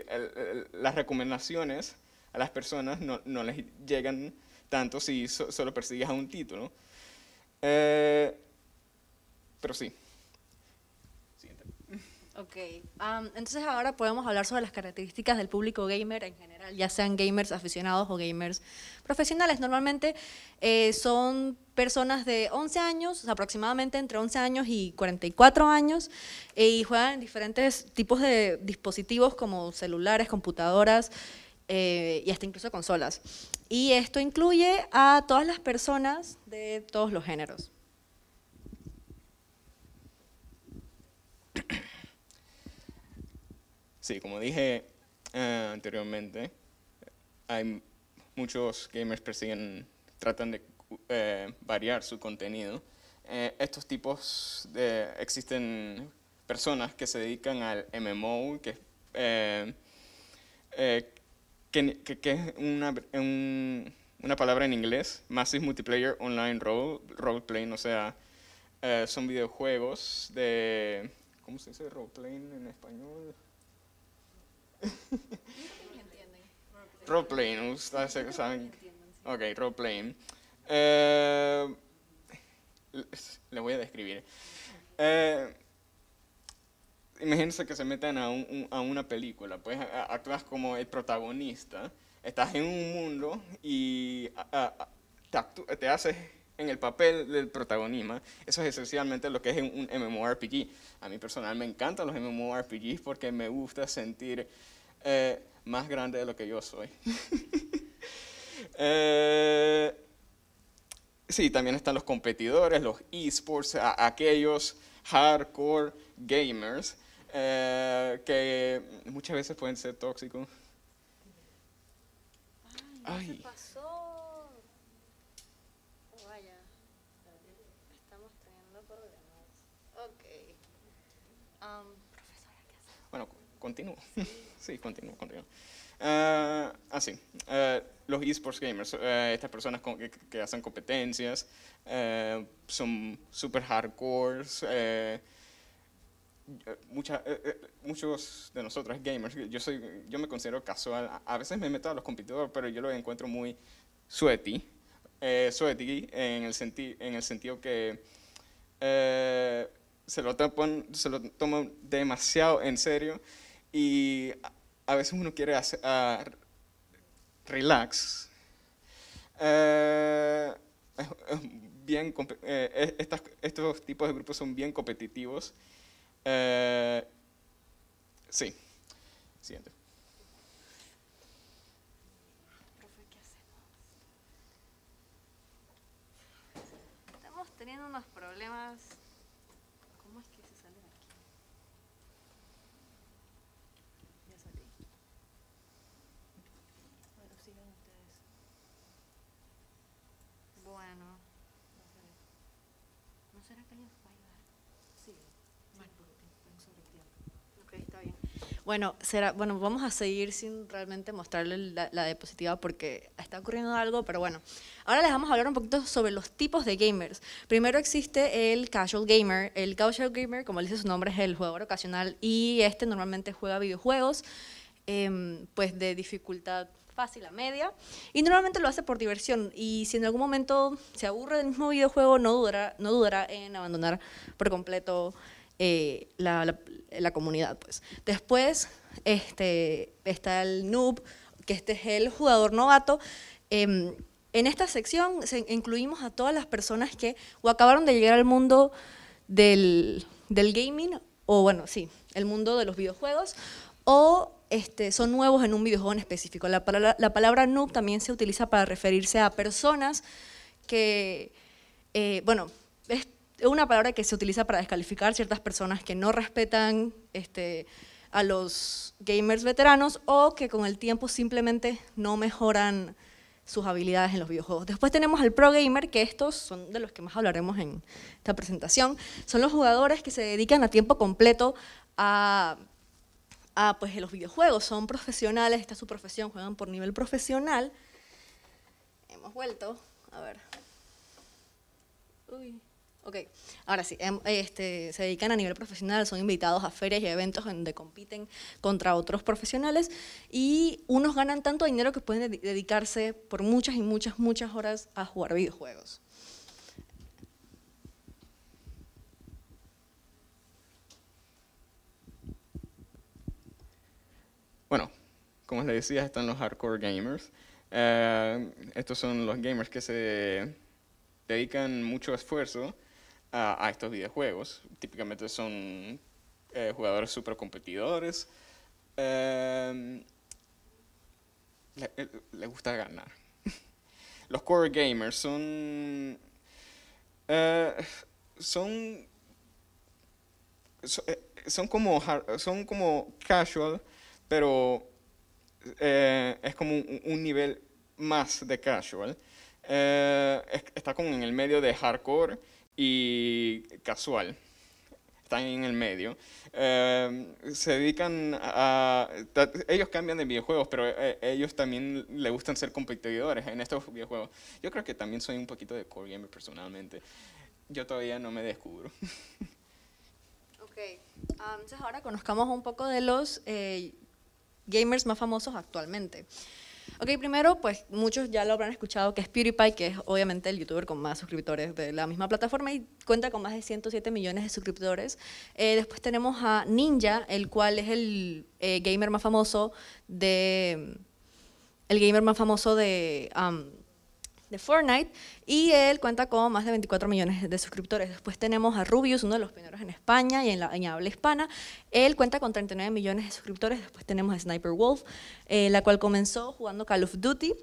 las recomendaciones a las personas no, no les llegan tanto si so- solo persigues a un título. Eh, pero sí.
Ok, am, entonces ahora podemos hablar sobre las características del público gamer en general, ya sean gamers aficionados o gamers profesionales. Normalmente eh, son personas de 11 años, aproximadamente entre 11 años y 44 años, eh, y juegan en diferentes tipos de dispositivos como celulares, computadoras eh, y hasta incluso consolas. Y esto incluye a todas las personas de todos los géneros.
Sí, como dije eh, anteriormente, hay muchos gamers persiguen, tratan de eh, variar su contenido. Eh, estos tipos de, existen personas que se dedican al MMO, que, eh, eh, que, que- es una, un- una palabra en inglés, Massive Multiplayer Online Role, Role Playing, o sea, son videojuegos de, ¿cómo se dice role playing en español? Roleplaying, ustedes saben. Ok, roleplaying. Eh, le voy a describir. Eh, imagínense que se metan a, un- a una película, pues actúas como el protagonista, estás en un mundo y a- a- te, te haces en el papel del protagonista. Eso es esencialmente lo que es un, MMORPG. A mí personal me encantan los MMORPGs porque me gusta sentir eh, más grande de lo que yo soy. Eh, sí, también están los competidores, los esports, aquellos hardcore gamers eh, que muchas veces pueden ser tóxicos. Ay,
pasó? Vaya, estamos teniendo problemas. Ok. Am,
bueno, cu- continúo. sí, continúo, continúo. Ah, ah, sí. Eh, los esports gamers, eh, estas personas que, que hacen competencias, eh, son super hardcore. eh, mucha- muchos de nosotros gamers, yo, soy, yo me considero casual, a, veces me meto a los competidores, pero yo lo encuentro muy sweaty, sweaty en el, en el sentido que se, lo toman, se lo toman demasiado en serio y a, veces uno quiere hacer, ah, relax. Es bien, eh, es- estas- estos tipos de grupos son bien competitivos. Eh, sí. Siguiente.
Estamos teniendo unos problemas. ¿Cómo es que se sale de aquí? Ya salí. Bueno, sigan ustedes. Bueno. No sé. ¿No será que va a ayudar? Sí. Bueno, porque están sobre el tiempo. Ok, está bien. Bueno, será, bueno, vamos a seguir sin realmente mostrarle la, la diapositiva porque está ocurriendo algo, pero bueno. Ahora les vamos a hablar un poquito sobre los tipos de gamers. Primero existe el casual gamer. El casual gamer, como dice su nombre, es el jugador ocasional y este normalmente juega videojuegos em, pues de dificultad fácil a media y normalmente lo hace por diversión y si en algún momento se aburre del mismo videojuego no dudará, no dudará en abandonar por completo eh, la, la- comunidad. Pues. Después este, está el noob, que este es el jugador novato. Em, en esta sección se- incluimos a todas las personas que o acabaron de llegar al mundo del, del gaming, o bueno, sí, el mundo de los videojuegos, o este, son nuevos en un videojuego en específico. La, palabra- la palabra noob también se utiliza para referirse a personas que, eh, bueno, es una palabra que se utiliza para descalificar ciertas personas que no respetan este, a los gamers veteranos o que con el tiempo simplemente no mejoran sus habilidades en los videojuegos. Después tenemos al pro gamer, que estos son de los que más hablaremos en esta presentación. Son los jugadores que se dedican a tiempo completo a, a pues, los videojuegos. Son profesionales, esta es su profesión, juegan por nivel profesional. Hemos vuelto, a ver. Uy. Ok, ahora sí, em, este, se dedican a nivel profesional, son invitados a ferias y eventos donde compiten contra otros profesionales y unos ganan tanto dinero que pueden dedicarse por muchas y muchas, muchas horas a jugar videojuegos.
Bueno, como les decía, están los hardcore gamers. Eh, estos son los gamers que se dedican mucho esfuerzo a, estos videojuegos. Típicamente son eh, jugadores super competidores. Eh, le, gusta ganar. Los core gamers son... Son... Son como, son como casual, pero es como un, nivel más de casual. está como en el medio de hardcore y casual. Están en el medio. Eh, se dedican a... Ellos cambian de videojuegos, pero eh, ellos también le gustan ser competidores en estos videojuegos. Yo creo que también soy un poquito de core gamer personalmente. Yo todavía no me descubro.
Ok, ah, entonces ahora conozcamos un poco de los eh, gamers más famosos actualmente. Ok, primero, pues muchos ya lo habrán escuchado, que es PewDiePie, que es obviamente el youtuber con más suscriptores de la misma plataforma y cuenta con más de 107 millones de suscriptores. Eh, después tenemos a Ninja, el cual es el eh, gamer más famoso de... El gamer más famoso de de Fortnite y él cuenta con más de 24 millones de suscriptores. Después tenemos a Rubius, uno de los pioneros en España y en la habla hispana. Él cuenta con 39 millones de suscriptores. Después tenemos a Sniper Wolf, eh, la cual comenzó jugando Call of Duty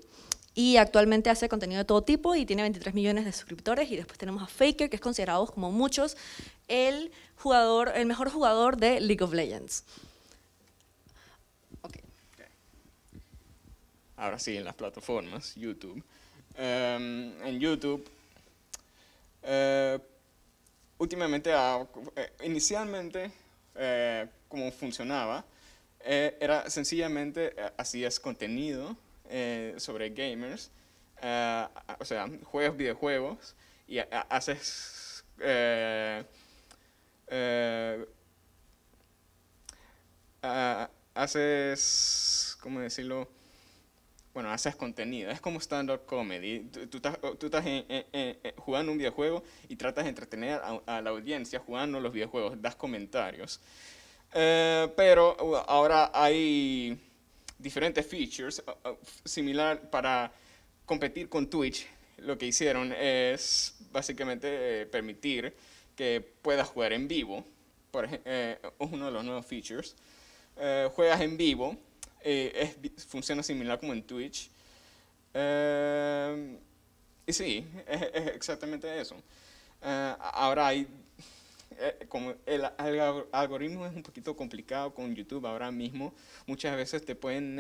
y actualmente hace contenido de todo tipo y tiene 23 millones de suscriptores. Y después tenemos a Faker, que es considerado como muchos el jugador, el mejor jugador de League of Legends.
Ahora sí, en las plataformas, YouTube. Em, en YouTube. Eh, últimamente, ah, eh, inicialmente, eh, como funcionaba, era sencillamente hacías contenido sobre gamers, o sea, juegas videojuegos y haces haces, ¿cómo decirlo? Bueno, haces contenido, es como stand-up comedy. Tú, estás, jugando un videojuego y tratas de entretener a, la audiencia jugando los videojuegos, das comentarios. Eh, pero uh, ahora hay diferentes features similar para competir con Twitch. Lo que hicieron es básicamente eh, permitir que puedas jugar en vivo. Por eh, es uno de los nuevos features. juegas en vivo eh, es, funciona similar como en Twitch. Eh, y sí, es, exactamente eso. Eh, ahora hay, como el, algoritmo es un poquito complicado con YouTube ahora mismo, muchas veces te pueden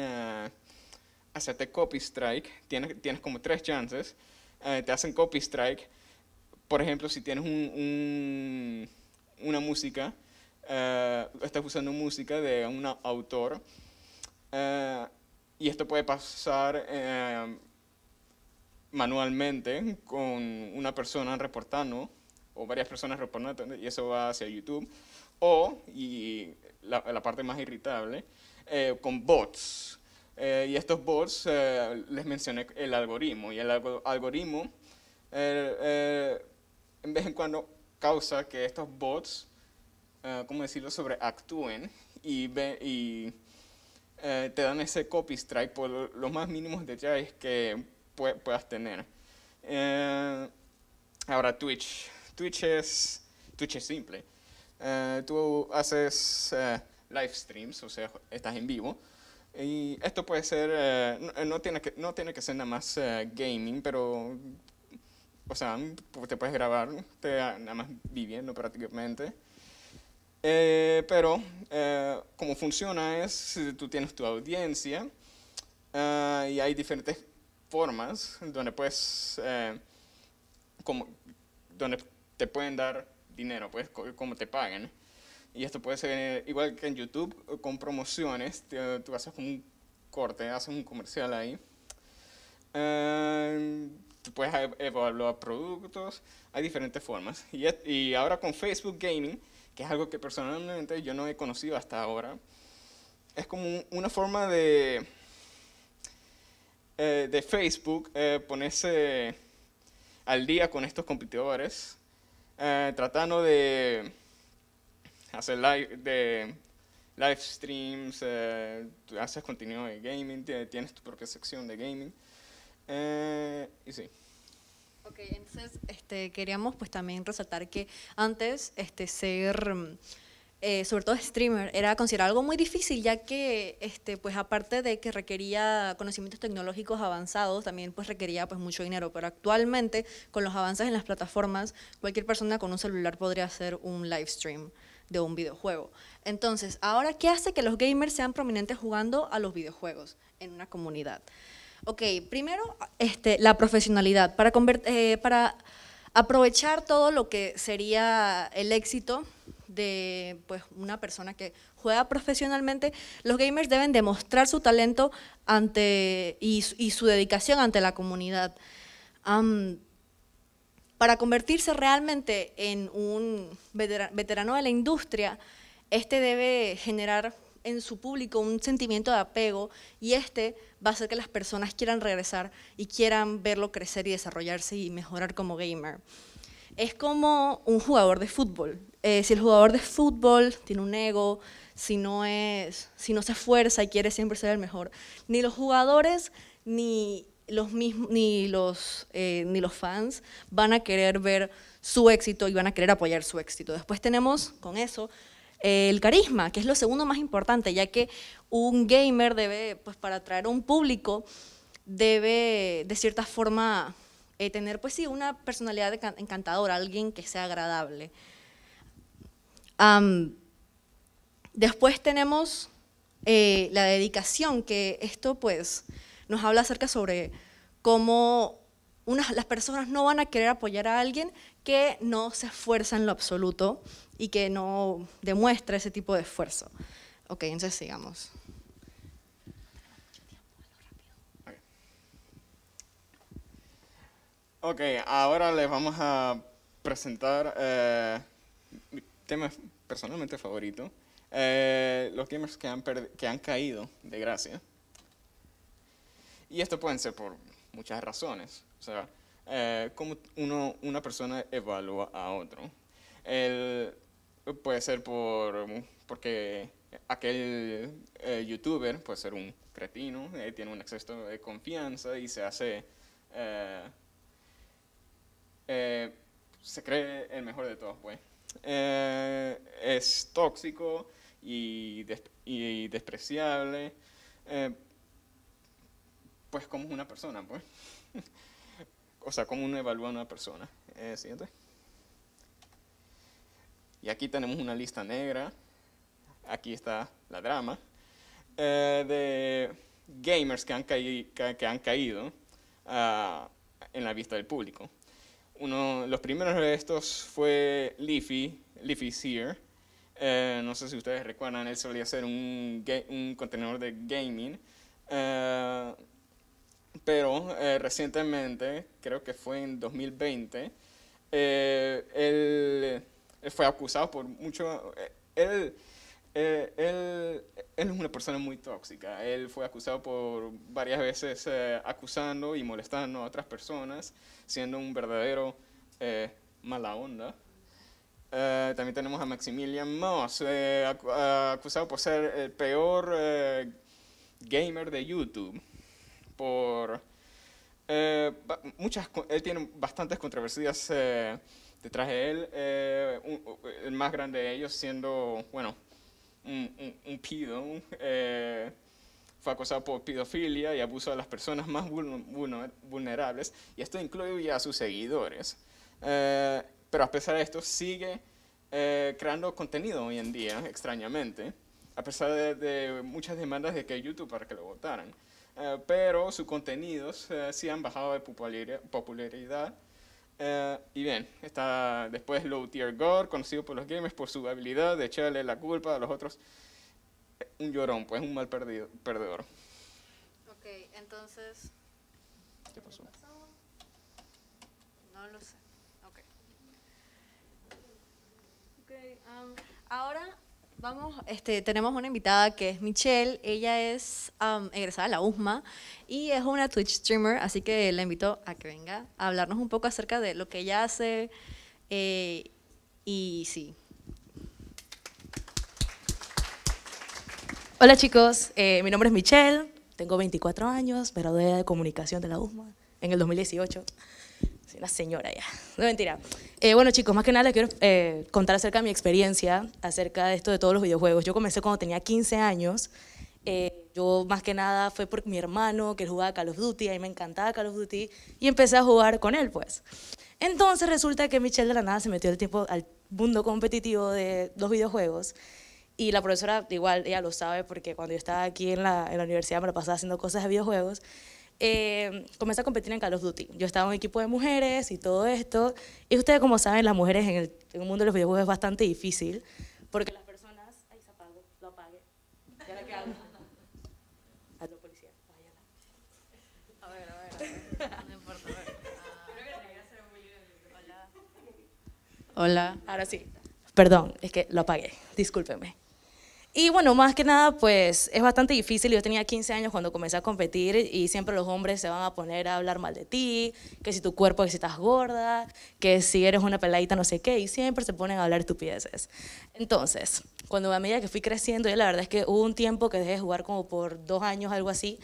hacerte copy strike, tienes, tienes como tres chances, te hacen copy strike. Por ejemplo, si tienes un, una música, estás usando música de un autor, eh, y esto puede pasar eh, manualmente con una persona reportando o varias personas reportando y eso va hacia YouTube. O, y la, la parte más irritable, eh, con bots. y estos bots, les mencioné el algoritmo. Y el algoritmo, en vez en cuando, causa que estos bots, ¿cómo decirlo?, sobreactúen y, ve, y eh, te dan ese copy strike por los más mínimos detalles que puedas tener. Eh, ahora Twitch. Twitch es, Twitch es simple. Eh, tú haces live streams, o sea, estás en vivo. Y esto puede ser, no, tiene que, no tiene que ser nada más gaming, pero, o sea, te puedes grabar, te, nada más viviendo prácticamente. Eh, pero eh, como funciona es, si tú tienes tu audiencia ah, y hay diferentes formas donde puedes, eh, como, donde te pueden dar dinero, pues como te pagan. Y esto puede ser igual que en YouTube, con promociones, tú haces un corte, haces un comercial ahí. tú puedes evaluar productos, hay diferentes formas. Y, y ahora con Facebook Gaming, que es algo que personalmente yo no he conocido hasta ahora, es como una forma de, eh, de Facebook eh, ponerse al día con estos competidores, eh, tratando de hacer live, de live streams, haces contenido de gaming, tienes tu propia sección de gaming, y sí.
Ok, entonces este, queríamos pues también resaltar que antes este, ser, eh, sobre todo streamer, era considerado algo muy difícil, ya que este, pues aparte de que requería conocimientos tecnológicos avanzados, también pues requería pues mucho dinero, pero actualmente con los avances en las plataformas, cualquier persona con un celular podría hacer un live stream de un videojuego. Entonces, ahora, ¿qué hace que los gamers sean prominentes jugando a los videojuegos en una comunidad? Ok, primero este, la profesionalidad. Para, eh, para aprovechar todo lo que sería el éxito de pues, una persona que juega profesionalmente, los gamers deben demostrar su talento ante, y, su dedicación ante la comunidad. para convertirse realmente en un veterano de la industria, este debe generar en su público un sentimiento de apego y este va a hacer que las personas quieran regresar y quieran verlo crecer y desarrollarse y mejorar como gamer. Es como un jugador de fútbol. Eh, si el jugador de fútbol tiene un ego, si no, es, si no se esfuerza y quiere siempre ser el mejor, ni los jugadores ni los, mismos, ni los, eh, ni los fans van a querer ver su éxito y van a querer apoyar su éxito. Después tenemos con eso el carisma, que es lo segundo más importante, ya que un gamer debe, pues para atraer a un público, debe de cierta forma eh, tener, pues sí, una personalidad encantadora, alguien que sea agradable. después tenemos eh, la dedicación, que esto pues nos habla acerca sobre cómo las personas no van a querer apoyar a alguien que no se esfuerza en lo absoluto y que no demuestra ese tipo de esfuerzo. Ok, entonces sigamos.
Ok, ahora les vamos a presentar eh, mi tema personalmente favorito, eh, los gamers que han, que han caído de gracia. Y esto pueden ser por muchas razones. O sea, eh, cómo uno, una persona evalúa a otro. El, puede ser por, porque aquel eh, youtuber puede ser un cretino, eh, tiene un exceso de confianza y se hace, eh, se cree el mejor de todos, pues. es tóxico y, y despreciable, pues como una persona, pues. o sea, como uno evalúa a una persona. ¿Siguiente? Y aquí tenemos una lista negra, aquí está la drama, eh, de gamers que han, que, han caído ah, en la vista del público. Uno, los primeros de estos fue Leafy, Leafy Sear. Eh, no sé si ustedes recuerdan, él solía ser un, un contenedor de gaming. Eh, pero recientemente, creo que fue en 2020, él él fue acusado por mucho... Eh, él, eh, él, él, es una persona muy tóxica. Él fue acusado por varias veces eh, acusando y molestando a otras personas, siendo un verdadero mala onda. también tenemos a Maximilian Moss, acusado por ser el peor gamer de YouTube. Por muchas, él tiene bastantes controversias detrás de él, eh, el más grande de ellos siendo, bueno, un, un, pido, eh, fue acosado por pedofilia y abuso de las personas más vulnerables, y esto incluye a sus seguidores. Eh, pero a pesar de esto, sigue eh, creando contenido hoy en día, extrañamente, a pesar de, de muchas demandas de que YouTube para que lo votaran. Eh, pero sus contenidos eh, sí han bajado de popularidad. Eh, y bien, está después Low Tier Gore, conocido por los gamers por su habilidad de echarle la culpa a los otros. Un llorón, pues un mal perdido, perdedor.
Ok, entonces...
¿Qué pasó?
No lo sé. Ok. Ok, um, ahora vamos, este, tenemos una invitada que es Michelle. Ella es um, egresada de la USMA y es una Twitch streamer, así que la invito a que venga a hablarnos un poco acerca de lo que ella hace. eh, y sí.
Hola chicos, eh, mi nombre es Michelle, tengo 24 años, gradué de comunicación de la USMA en el 2018. Una señora ya, no mentira. Eh, bueno chicos, más que nada les quiero eh, contar acerca de mi experiencia, acerca de esto de todos los videojuegos. Yo comencé cuando tenía 15 años, eh, yo más que nada fue por mi hermano que jugaba Call of Duty, a mí me encantaba Call of Duty y empecé a jugar con él pues. Entonces resulta que Michelle de la nada se metió al, tiempo, al mundo competitivo de los videojuegos y la profesora, igual, ella lo sabe porque cuando yo estaba aquí en la, en la universidad me la pasaba haciendo cosas de videojuegos. Eh, comencé a competir en Call of Duty. Yo estaba en un equipo de mujeres y todo esto. Y ustedes, como saben, las mujeres en el, en el mundo de los videojuegos es bastante difícil porque las personas. Ay, se apagó, lo apagué. ¿Y ahora qué hago? Hazlo, policía.
A ver, a ver, a ver. No importa, a ver. Hola.
Ahora sí. Perdón, es que lo apagué. Discúlpenme. Y bueno, más que nada, pues es bastante difícil. Yo tenía 15 años cuando comencé a competir y siempre los hombres se van a poner a hablar mal de ti, que si tu cuerpo, que si estás gorda, que si eres una peladita no sé qué, y siempre se ponen a hablar estupideces. Entonces, cuando a medida que fui creciendo, yo la verdad es que hubo un tiempo que dejé de jugar como por dos años, algo así,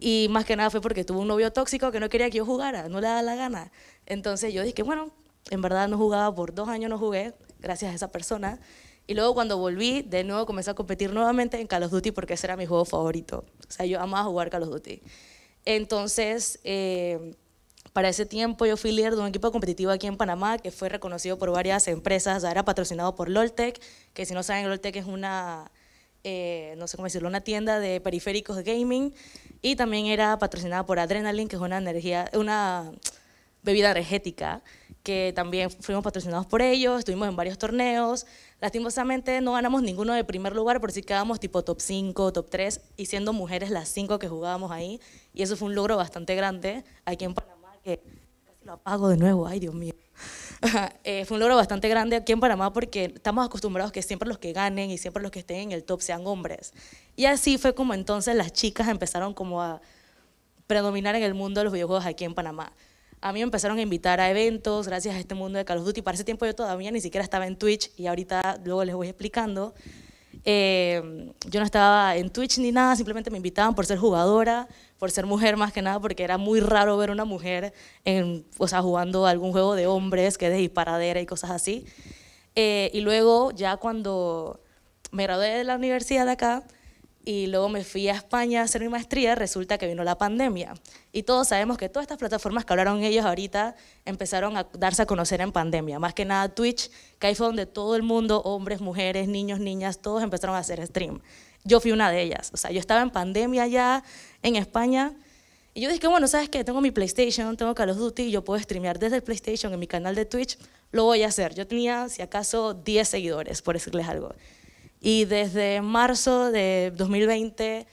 y más que nada fue porque tuve un novio tóxico que no quería que yo jugara, no le daba la gana. Entonces yo dije, bueno, en verdad no jugaba, por dos años no jugué, gracias a esa persona. Y luego cuando volví, de nuevo comencé a competir nuevamente en Call of Duty porque ese era mi juego favorito. O sea, yo amaba jugar Call of Duty. Entonces, eh, para ese tiempo yo fui líder de un equipo competitivo aquí en Panamá que fue reconocido por varias empresas. O sea, era patrocinado por LOLTEC, que si no saben, LOLTEC es una, eh, no sé cómo decirlo, una tienda de periféricos de gaming. Y también era patrocinada por Adrenaline, que es una energía, una bebida energética, que también fuimos patrocinados por ellos, estuvimos en varios torneos. Lastimosamente no ganamos ninguno de primer lugar, pero sí quedamos tipo top 5, top 3, y siendo mujeres las 5 que jugábamos ahí. Y eso fue un logro bastante grande aquí en Panamá, que casi lo apago de nuevo, ay Dios mío. Eh, fue un logro bastante grande aquí en Panamá porque estamos acostumbrados que siempre los que ganen y siempre los que estén en el top sean hombres. Y así fue como entonces las chicas empezaron como a predominar en el mundo de los videojuegos aquí en Panamá. A mí me empezaron a invitar a eventos gracias a este mundo de Call of Duty. Para ese tiempo yo todavía ni siquiera estaba en Twitch y ahorita luego les voy explicando. Eh, yo no estaba en Twitch ni nada, simplemente me invitaban por ser jugadora, por ser mujer más que nada, porque era muy raro ver una mujer en, o sea, jugando algún juego de hombres que es de disparadera y cosas así. Eh, y luego ya cuando me gradué de la universidad de acá, y luego me fui a España a hacer mi maestría, resulta que vino la pandemia. Y todos sabemos que todas estas plataformas que hablaron ellos ahorita empezaron a darse a conocer en pandemia. Más que nada Twitch, que ahí fue donde todo el mundo, hombres, mujeres, niños, niñas, todos empezaron a hacer stream. Yo fui una de ellas. O sea, yo estaba en pandemia ya en España y yo dije, bueno, ¿sabes qué? Tengo mi PlayStation, tengo Call of Duty, yo puedo streamear desde el PlayStation en mi canal de Twitch, lo voy a hacer. Yo tenía, si acaso, 10 seguidores, por decirles algo. Y desde marzo de 2020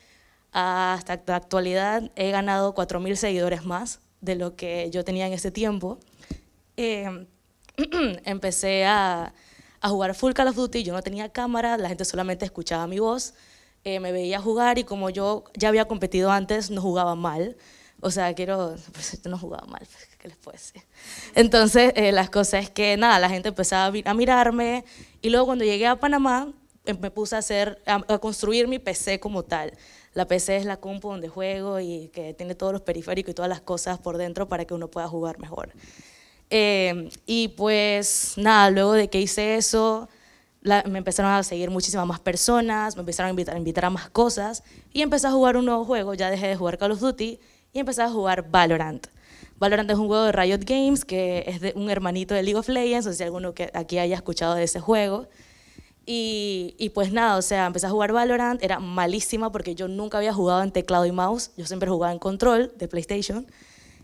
hasta la actualidad he ganado 4.000 seguidores más de lo que yo tenía en ese tiempo. Eh, empecé a, a, jugar full Call of Duty, yo no tenía cámara, la gente solamente escuchaba mi voz, eh, me veía jugar y como yo ya había competido antes, no jugaba mal. O sea, quiero, pues no jugaba mal, pues, ¿qué les puedo decir? Entonces, eh, las cosas es que, nada, la gente empezaba a mirarme y luego cuando llegué a Panamá, me puse a, hacer, a, a, construir mi PC como tal. La PC es la compu donde juego y que tiene todos los periféricos y todas las cosas por dentro para que uno pueda jugar mejor. Eh, y pues nada, luego de que hice eso, la, me empezaron a seguir muchísimas más personas, me empezaron a invitar, a invitar a más cosas y empecé a jugar un nuevo juego, ya dejé de jugar Call of Duty y empecé a jugar Valorant. Valorant es un juego de Riot Games, que es de un hermanito de League of Legends, o si alguno que aquí haya escuchado de ese juego. Y, y, pues nada, o sea, empecé a jugar Valorant, era malísima porque yo nunca había jugado en teclado y mouse, yo siempre jugaba en control de PlayStation.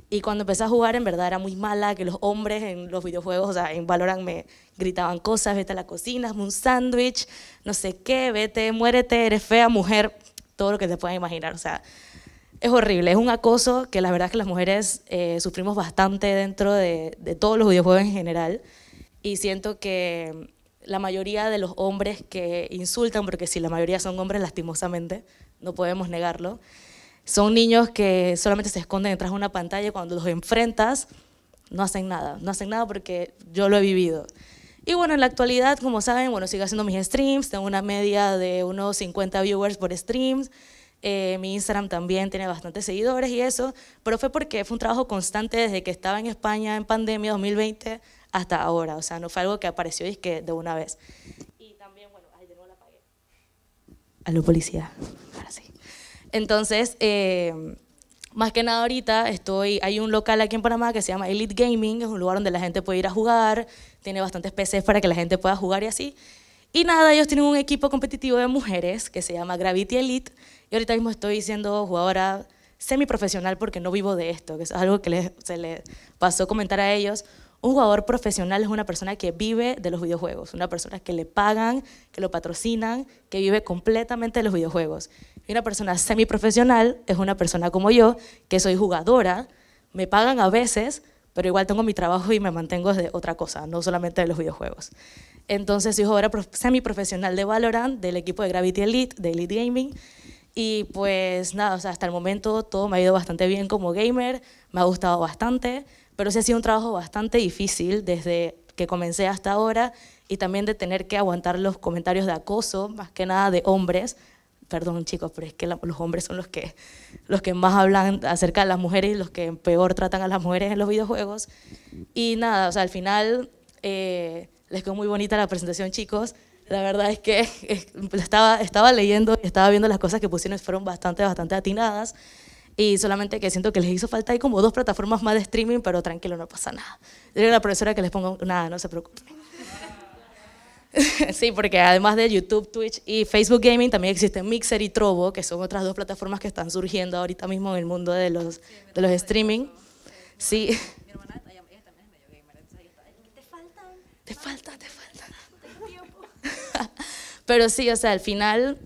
Y cuando empecé a jugar, en verdad era muy mala, que los hombres en los videojuegos, o sea, en Valorant me gritaban cosas, vete a la cocina, hazme un sándwich, no sé qué, vete, muérete, eres fea, mujer, todo lo que te puedan imaginar. O sea, es horrible, es un acoso que la verdad es que las mujeres eh, sufrimos bastante dentro de, de todos los videojuegos en general. Y siento que la mayoría de los hombres que insultan, porque si la mayoría son hombres lastimosamente, no podemos negarlo, son niños que solamente se esconden detrás de una pantalla y cuando los enfrentas no hacen nada, no hacen nada porque yo lo he vivido. Y bueno, en la actualidad, como saben, bueno, sigo haciendo mis streams, tengo una media de unos 50 viewers por streams, eh, mi Instagram también tiene bastantes seguidores y eso, pero fue porque fue un trabajo constante desde que estaba en España en pandemia 2020 hasta ahora, o sea, no fue algo que apareció y que de una vez. Y también, bueno, ay, de nuevo la apagué. Aló, policía, ahora sí. Entonces, eh, más que nada ahorita estoy, hay un local aquí en Panamá que se llama Elite Gaming, es un lugar donde la gente puede ir a jugar, tiene bastantes PCs para que la gente pueda jugar y así. Y nada, ellos tienen un equipo competitivo de mujeres que se llama Gravity Elite, y ahorita mismo estoy siendo jugadora semiprofesional porque no vivo de esto, que es algo que se les pasó a comentar a ellos. Un jugador profesional es una persona que vive de los videojuegos, una persona que le pagan, que lo patrocinan, que vive completamente de los videojuegos. Y una persona semiprofesional es una persona como yo, que soy jugadora, me pagan a veces, pero igual tengo mi trabajo y me mantengo de otra cosa, no solamente de los videojuegos. Entonces soy jugadora semiprofesional de Valorant, del equipo de Gravity Elite, de Elite Gaming, y pues nada, o sea, hasta el momento todo me ha ido bastante bien como gamer, me ha gustado bastante, pero sí ha sido un trabajo bastante difícil desde que comencé hasta ahora y también de tener que aguantar los comentarios de acoso, más que nada de hombres. Perdón chicos, pero es que los hombres son los que, los que más hablan acerca de las mujeres y los que peor tratan a las mujeres en los videojuegos. Y nada, o sea, al final eh, les quedó muy bonita la presentación chicos. La verdad es que estaba, estaba leyendo estaba viendo las cosas que pusieron, fueron bastante, bastante atinadas. Y solamente que siento que les hizo falta ahí como dos plataformas más de streaming, pero tranquilo, no pasa nada. Yo a la profesora que les ponga nada, no se preocupen. sí, porque además de YouTube, Twitch y Facebook Gaming, también existen Mixer y Trovo, que son otras dos plataformas que están surgiendo ahorita mismo en el mundo de los, de los streaming. Sí. Mi hermana, ella también es medio gamer, te falta, te falta, te falta. Pero sí, o sea, al final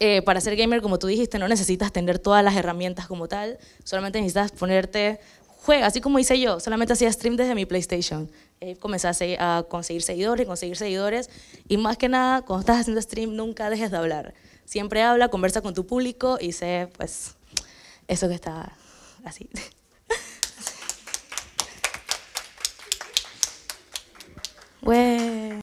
eh, para ser gamer, como tú dijiste, no necesitas tener todas las herramientas como tal, solamente necesitas ponerte, juega, así como hice yo, solamente hacía stream desde mi PlayStation. Eh, comencé a, a, conseguir seguidores, conseguir seguidores, y más que nada, cuando estás haciendo stream, nunca dejes de hablar. Siempre habla, conversa con tu público y sé, pues, eso que está así. Bueno.